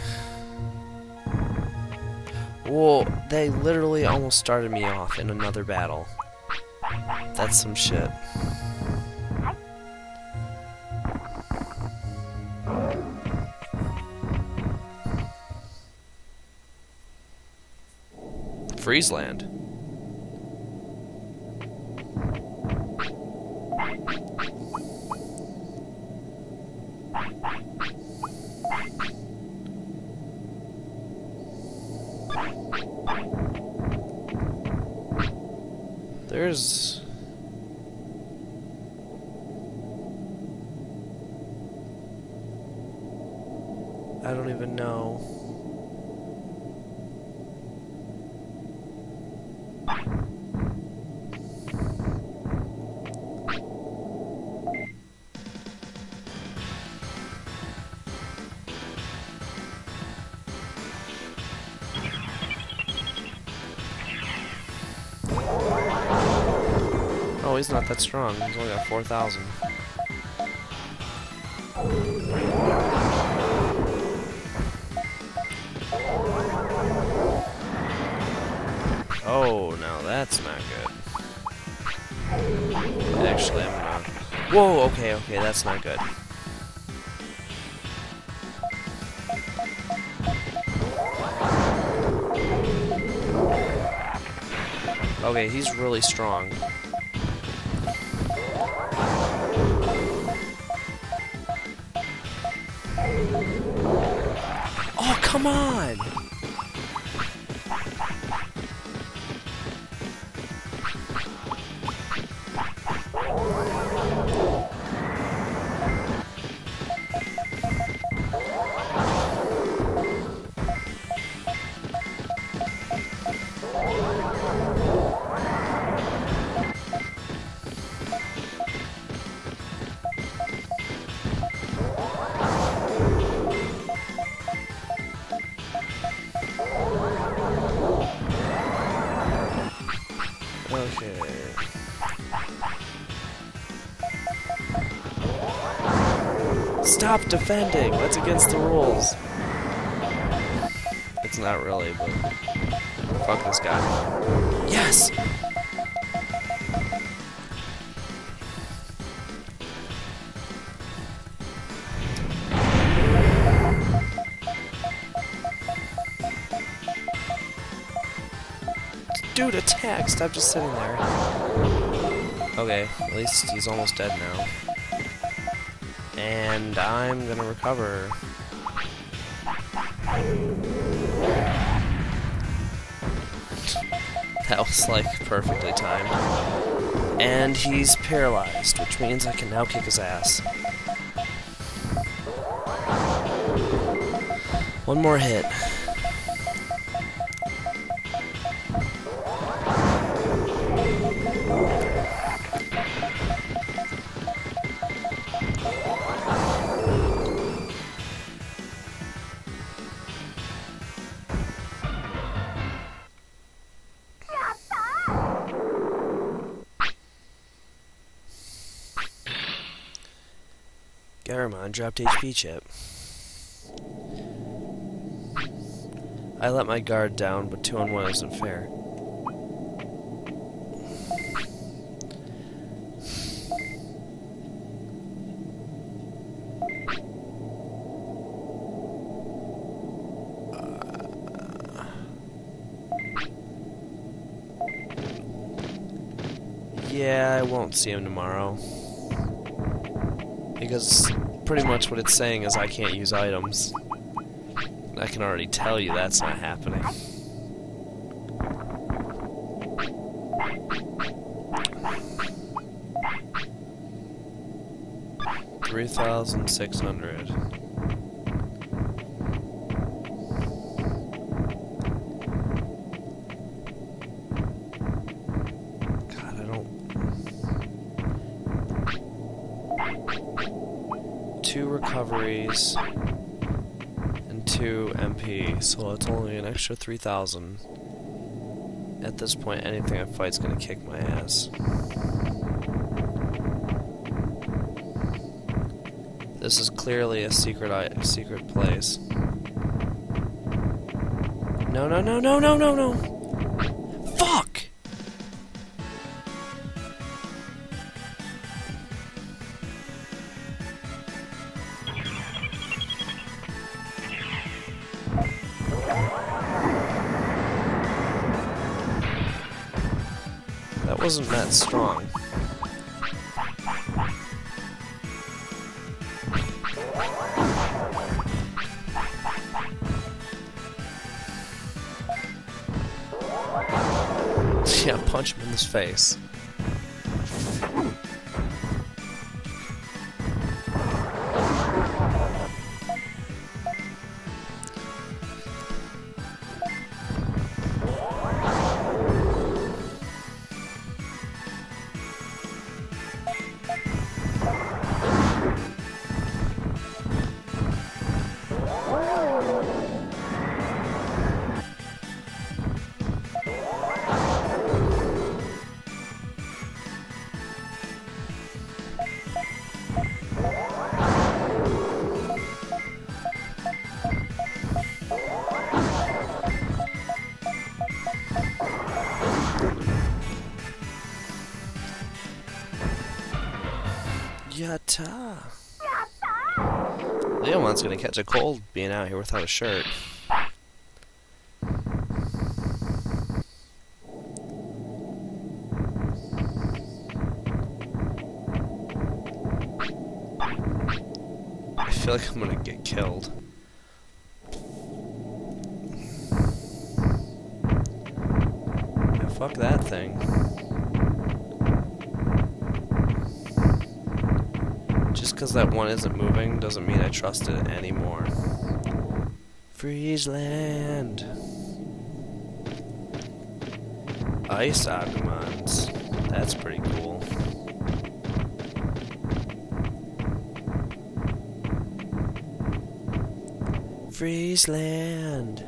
Whoa, they literally almost started me off in another battle. That's some shit. There's... I don't even know. Oh, he's not that strong. He's only got 4,000. Whoa, okay, okay, that's not good. Okay, he's really strong. Stop defending! That's against the rules. It's not really, but fuck this guy. Yes! Dude, attack! Stop just sitting there. Okay, at least he's almost dead now. And I'm gonna recover. That was like perfectly timed. And he's paralyzed, which means I can now kick his ass. One more hit. Dropped HP chip. I let my guard down, but 2 on 1 isn't fair. Yeah, I won't see him tomorrow. Because pretty much what it's saying is I can't use items. I can already tell you that's not happening. Three thousand six hundred. Recoveries and two MP, so it's only an extra 3,000. At this point, anything I fight's gonna kick my ass. This is clearly a secret secret place. No, no, no, no, no, no, no! Wasn't that strong. Yeah, punch him in his face. Gonna a cold being out here without a shirt. I feel like I'm gonna get killed. Fuck that thing. Just because that one isn't moving doesn't mean I trust it anymore. Freezeland. Ice Agumons. That's pretty cool. Freezeland. Uh,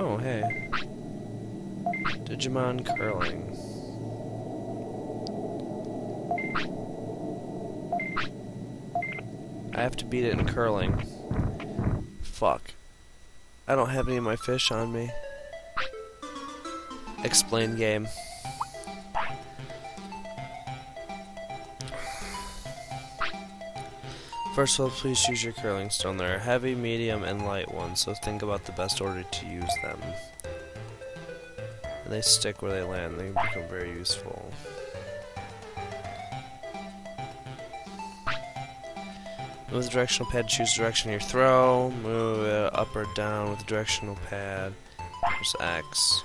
Oh, hey. Digimon curling. I have to beat it in curling. Fuck. I don't have any of my fish on me. Explain game. First of all, please choose your curling stone. There are heavy, medium, and light ones, so think about the best order to use them. And they stick where they land, they become very useful. Move the directional pad, choose direction of your throw. Move it up or down with the directional pad. Press X.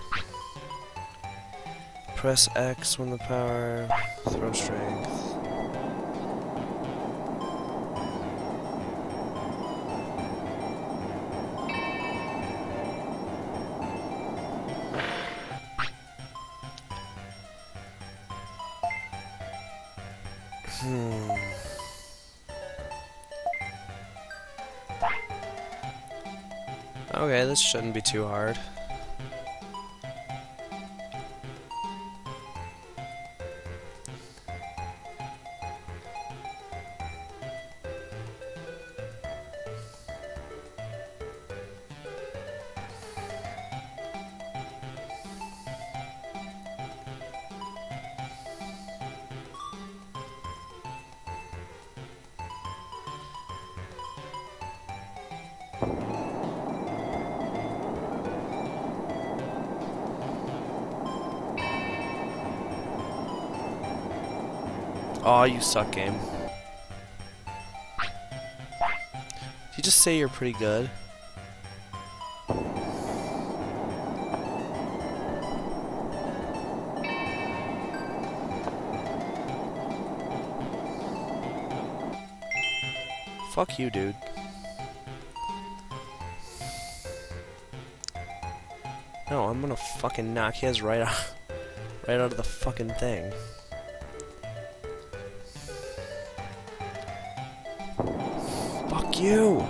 Press X when the power. Throw strength. This shouldn't be too hard. Suck, game. You just say you're pretty good? Fuck you, dude. No, I'm gonna fucking knock his right out, right out of the fucking thing. You!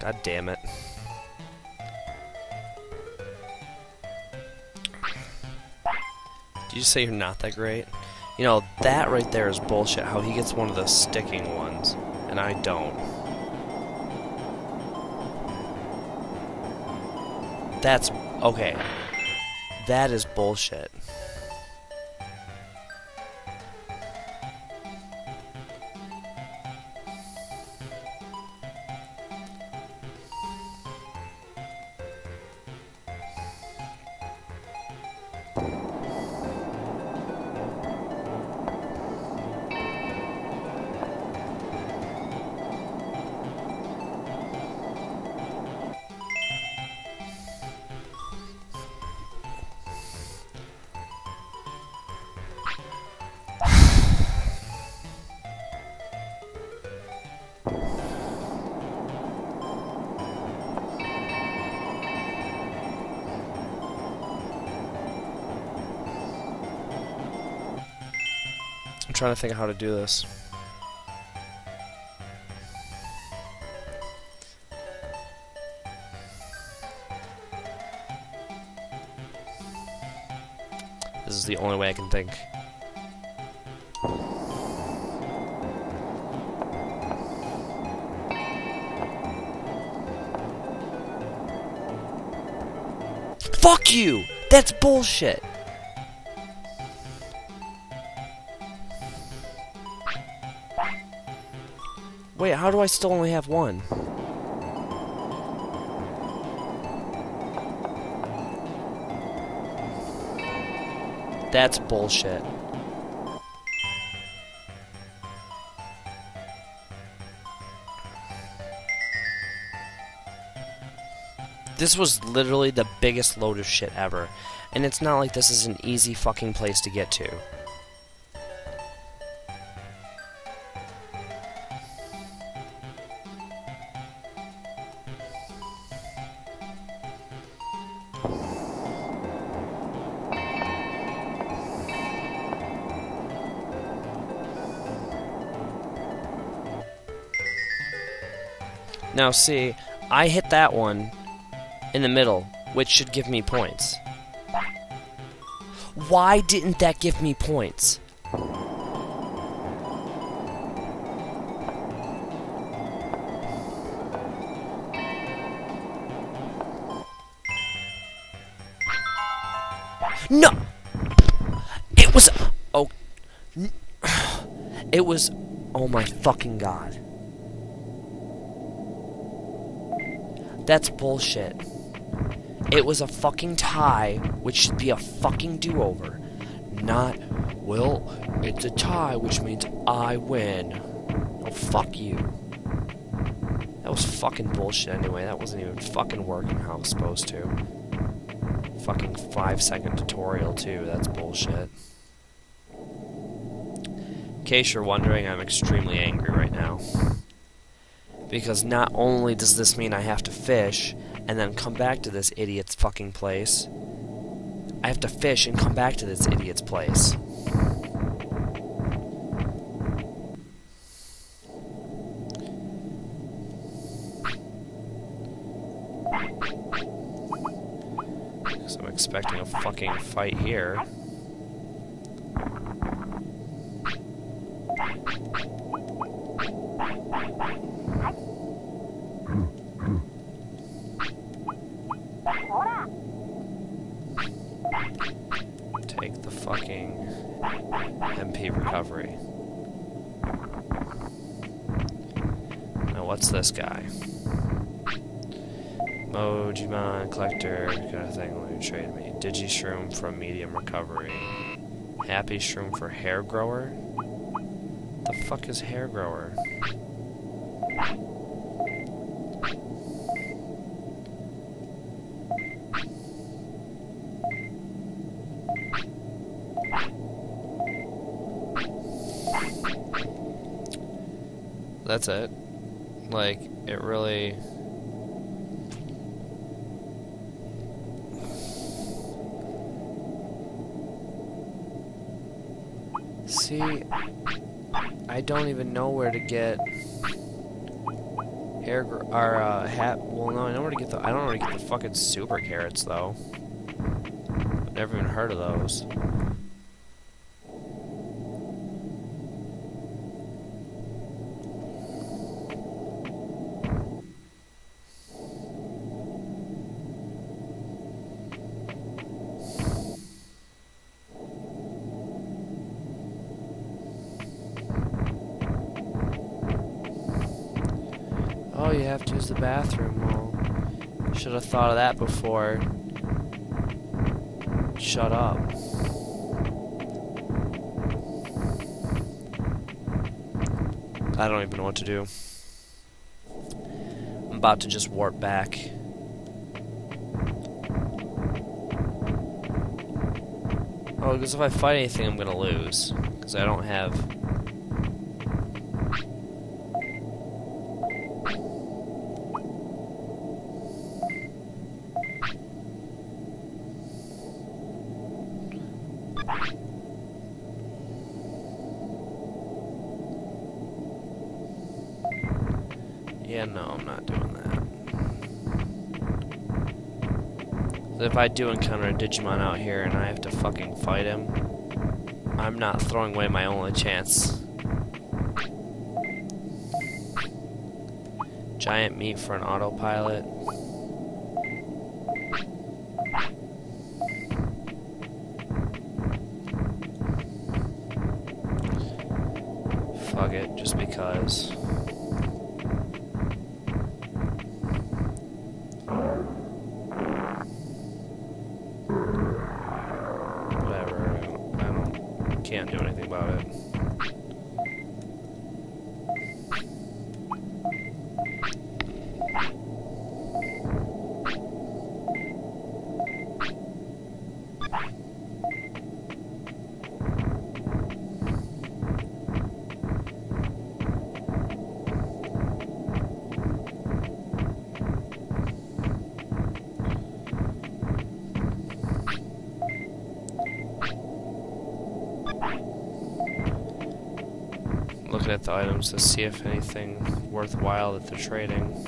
God damn it. Did you say you're not that great? You know, that right there is bullshit, how he gets one of the sticking ones, and I don't. That's... okay. That is bullshit. I'm trying to think of how to do this. This is the only way I can think. Fuck you! That's bullshit! How do I still only have one? That's bullshit. This was literally the biggest load of shit ever. And it's not like this is an easy fucking place to get to. Now see, I hit that one in the middle, which should give me points. Why didn't that give me points? No! It was... Oh... It was... Oh my fucking god. That's bullshit. It was a fucking tie, which should be a fucking do-over. Not, well, it's a tie, which means I win. Oh, fuck you. That was fucking bullshit anyway. That wasn't even fucking working how it was supposed to. Fucking five second tutorial, too. That's bullshit. In case you're wondering, I'm extremely angry right now because not only does this mean I have to fish and then come back to this idiot's fucking place, I have to fish and come back to this idiot's place. I'm expecting a fucking fight here. Happy shroom for hair grower? The fuck is hair grower? That's it. Like, it really... See, I don't even know where to get hair or uh, hat. Well, no, I know where to get the. I don't know where to get the fucking super carrots though. I've never even heard of those. Oh, you have to use the bathroom. Well, should have thought of that before. Shut up. I don't even know what to do. I'm about to just warp back. Oh, because if I fight anything, I'm gonna lose. Because I don't have Yeah, no, I'm not doing that. If I do encounter a Digimon out here and I have to fucking fight him, I'm not throwing away my only chance. Giant meat for an autopilot. To see if anything worthwhile that they're trading.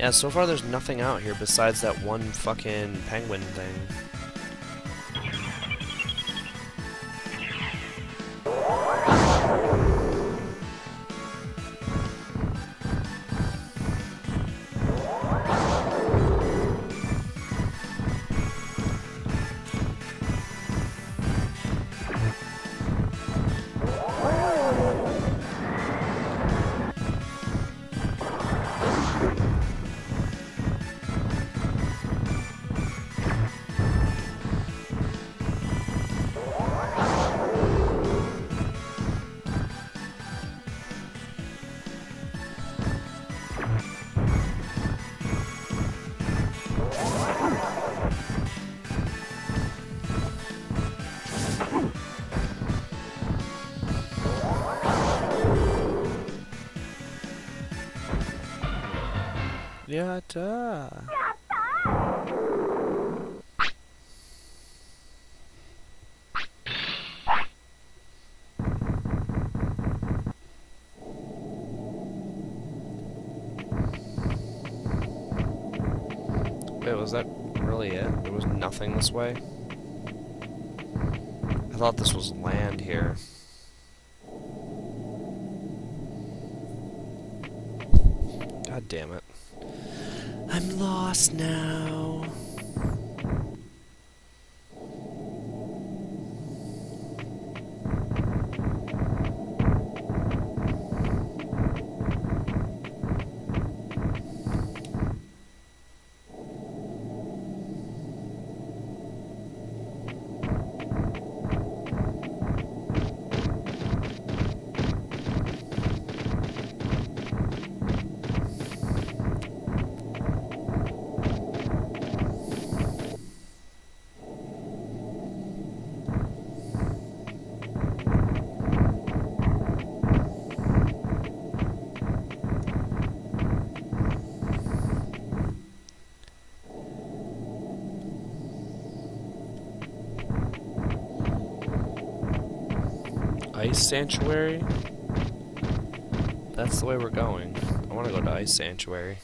Yeah, so far there's nothing out here besides that one fucking penguin thing. Wait, was that really it? There was nothing this way? I thought this was land here. Sanctuary? That's the way we're going. I want to go to Ice Sanctuary.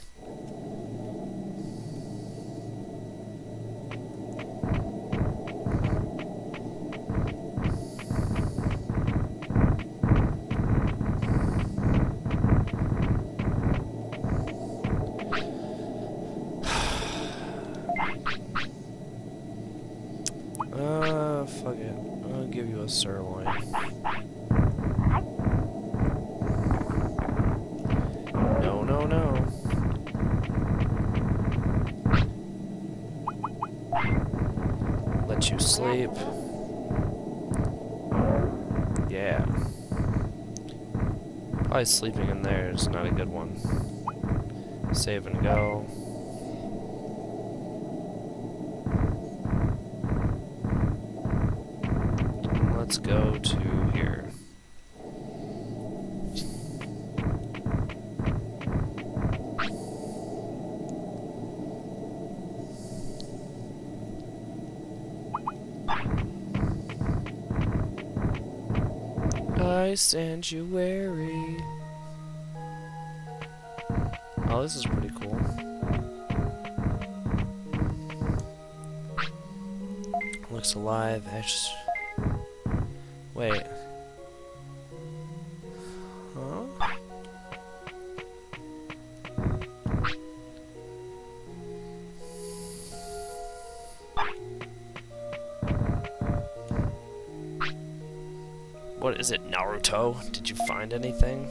Probably sleeping in there is not a good one. Save and go. Let's go to here. Sanctuary. Oh, this is pretty cool. Looks alive. Ash. Wait. Huh? What is it, Naruto? Did you find anything?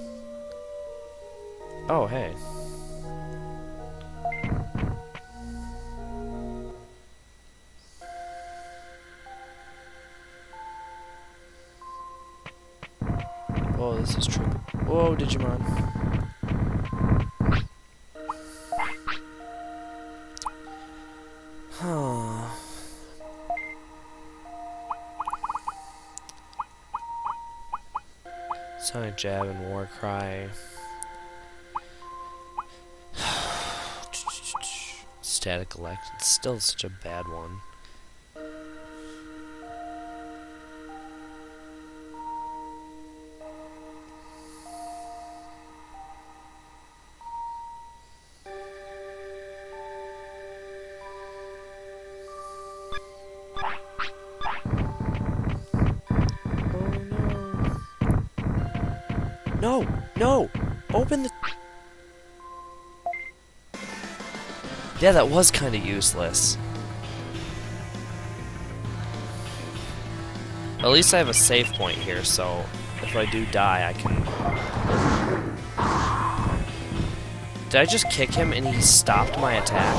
Oh, hey. Oh, this is trippy. Whoa, Digimon. Huh. Sonic Jab and Warcry. Static Elect. It's still such a bad one. Yeah, that was kind of useless. At least I have a save point here, so if I do die, I can... Did I just kick him and he stopped my attack?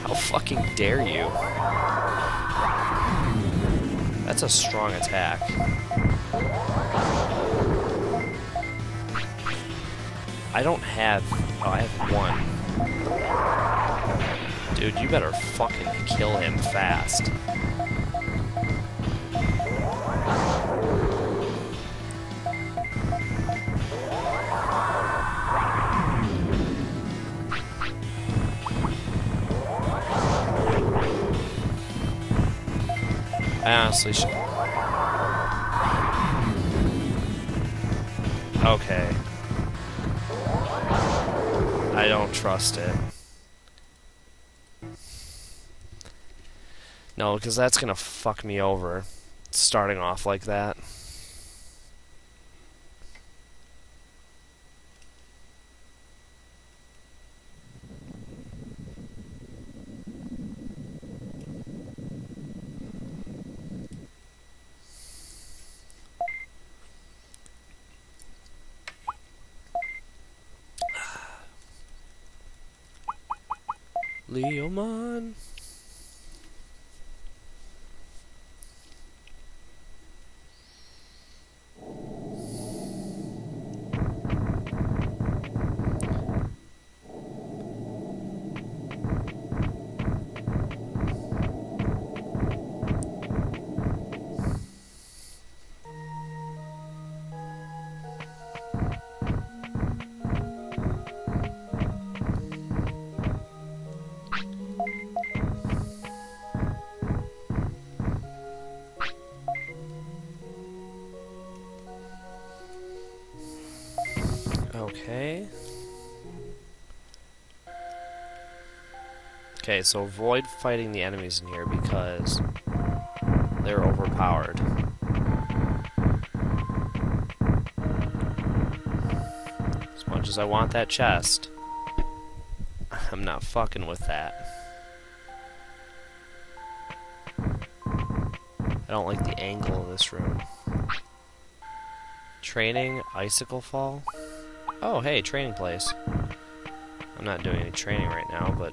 How fucking dare you? That's a strong attack. I don't have... Oh, I have one. Dude, you better fucking kill him fast. I honestly should... Okay. I don't trust it. No, because that's gonna fuck me over. Starting off like that. Okay, so avoid fighting the enemies in here because they're overpowered. As much as I want that chest, I'm not fucking with that. I don't like the angle of this room. Training, icicle fall. Oh, hey, training place. I'm not doing any training right now, but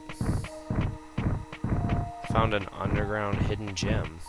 found an underground hidden gem.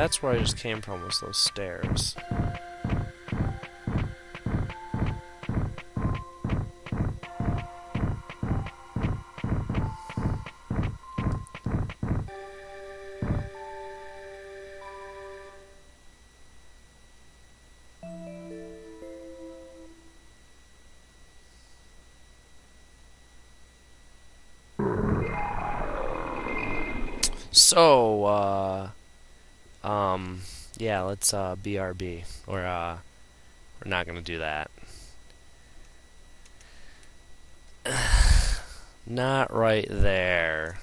That's where I just came from, was those stairs. Let's uh, BRB. Or, uh, we're not going to do that. not right there.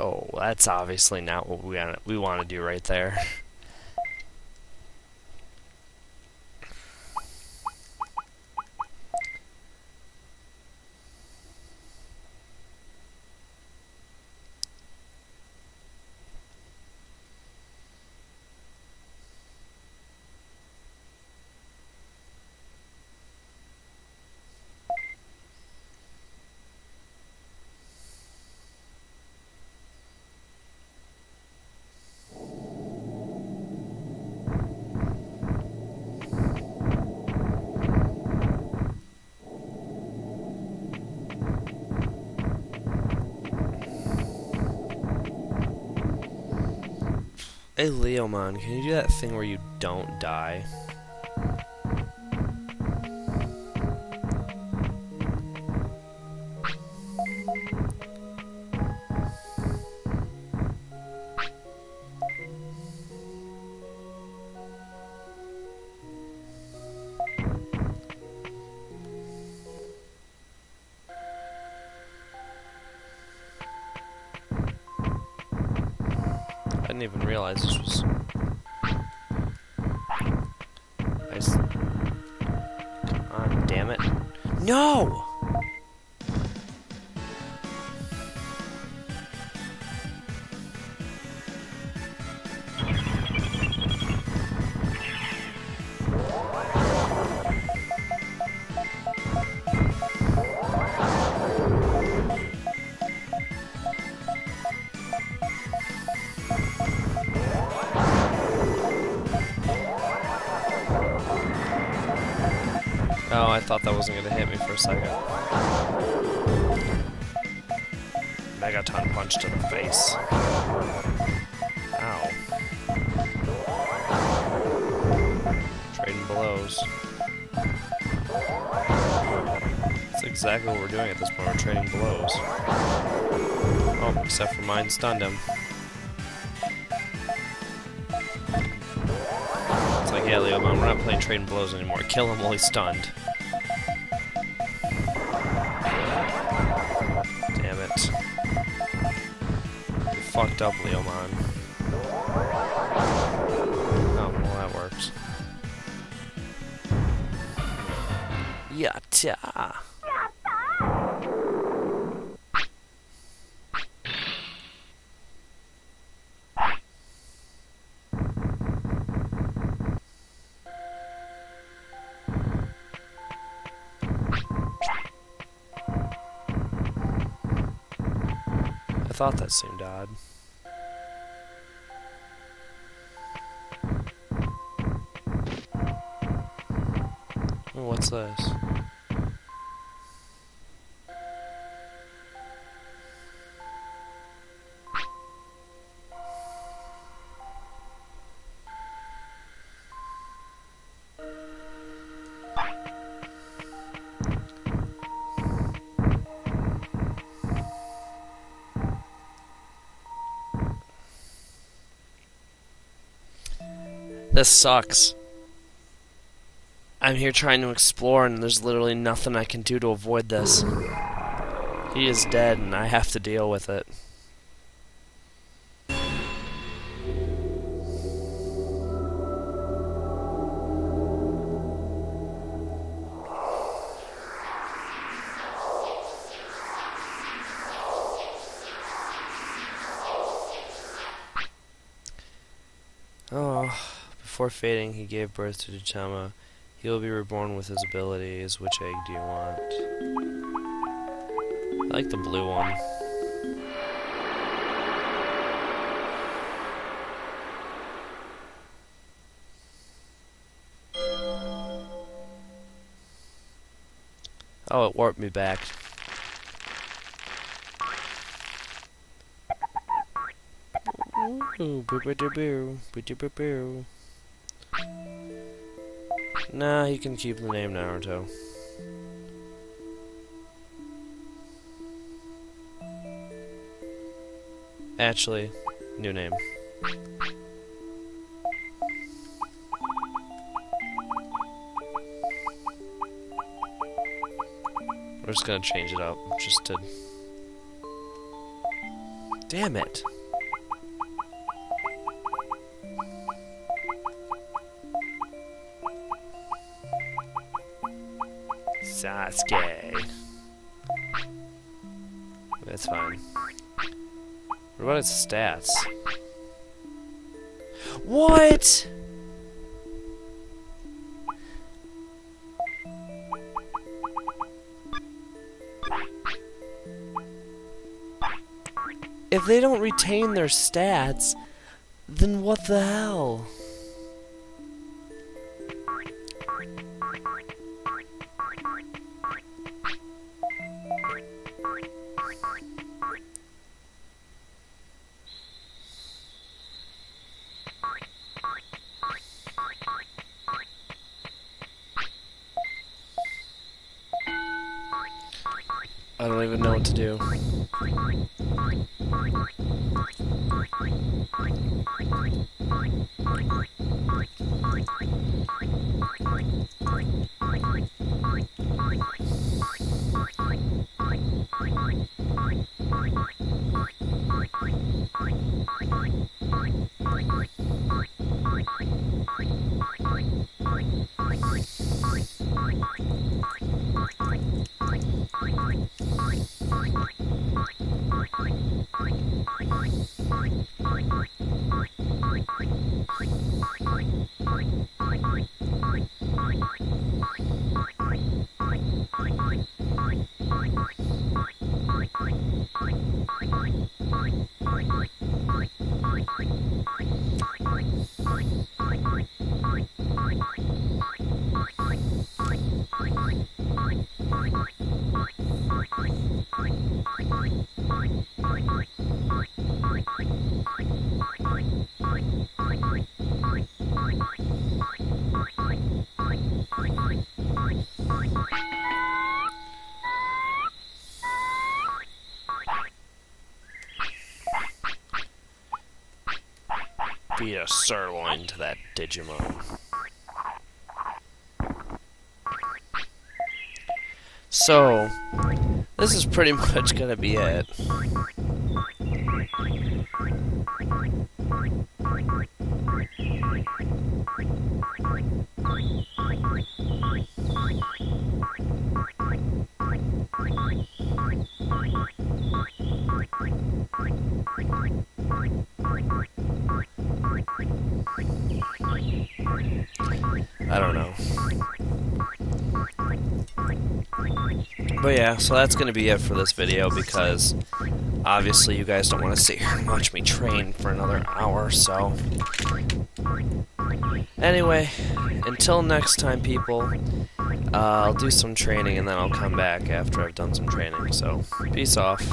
So that's obviously not what we want to do right there. Hey Leomon, can you do that thing where you don't die? Didn't even realize this was. I just... Come on, ah, damn it. No! Wasn't gonna hit me for a second. Megaton punch to the face. Ow. Trading blows. That's exactly what we're doing at this point, we're trading blows. Oh, except for mine stunned him. It's like, yeah, Leomon, we're not playing trading blows anymore. Kill him while he's stunned. Thought that seemed odd. What's this? This sucks. I'm here trying to explore, and there's literally nothing I can do to avoid this. He is dead, and I have to deal with it. Before fading, he gave birth to Digitama. He will be reborn with his abilities. Which egg do you want? I like the blue one. Oh, it warped me back. Ooh, boo boo doo boo, boo boo boo. Nah, he can keep the name Naruto. Actually, new name. We're just gonna change it up, just to... Damn it! Sasuke. That's fine. What about its stats? What? If they don't retain their stats, then what the hell? Do. Digimon. So, this is pretty much gonna be it. Yeah, so that's going to be it for this video because obviously you guys don't want to sit here and watch me train for another hour, so... Anyway, until next time, people, uh, I'll do some training and then I'll come back after I've done some training, so peace off.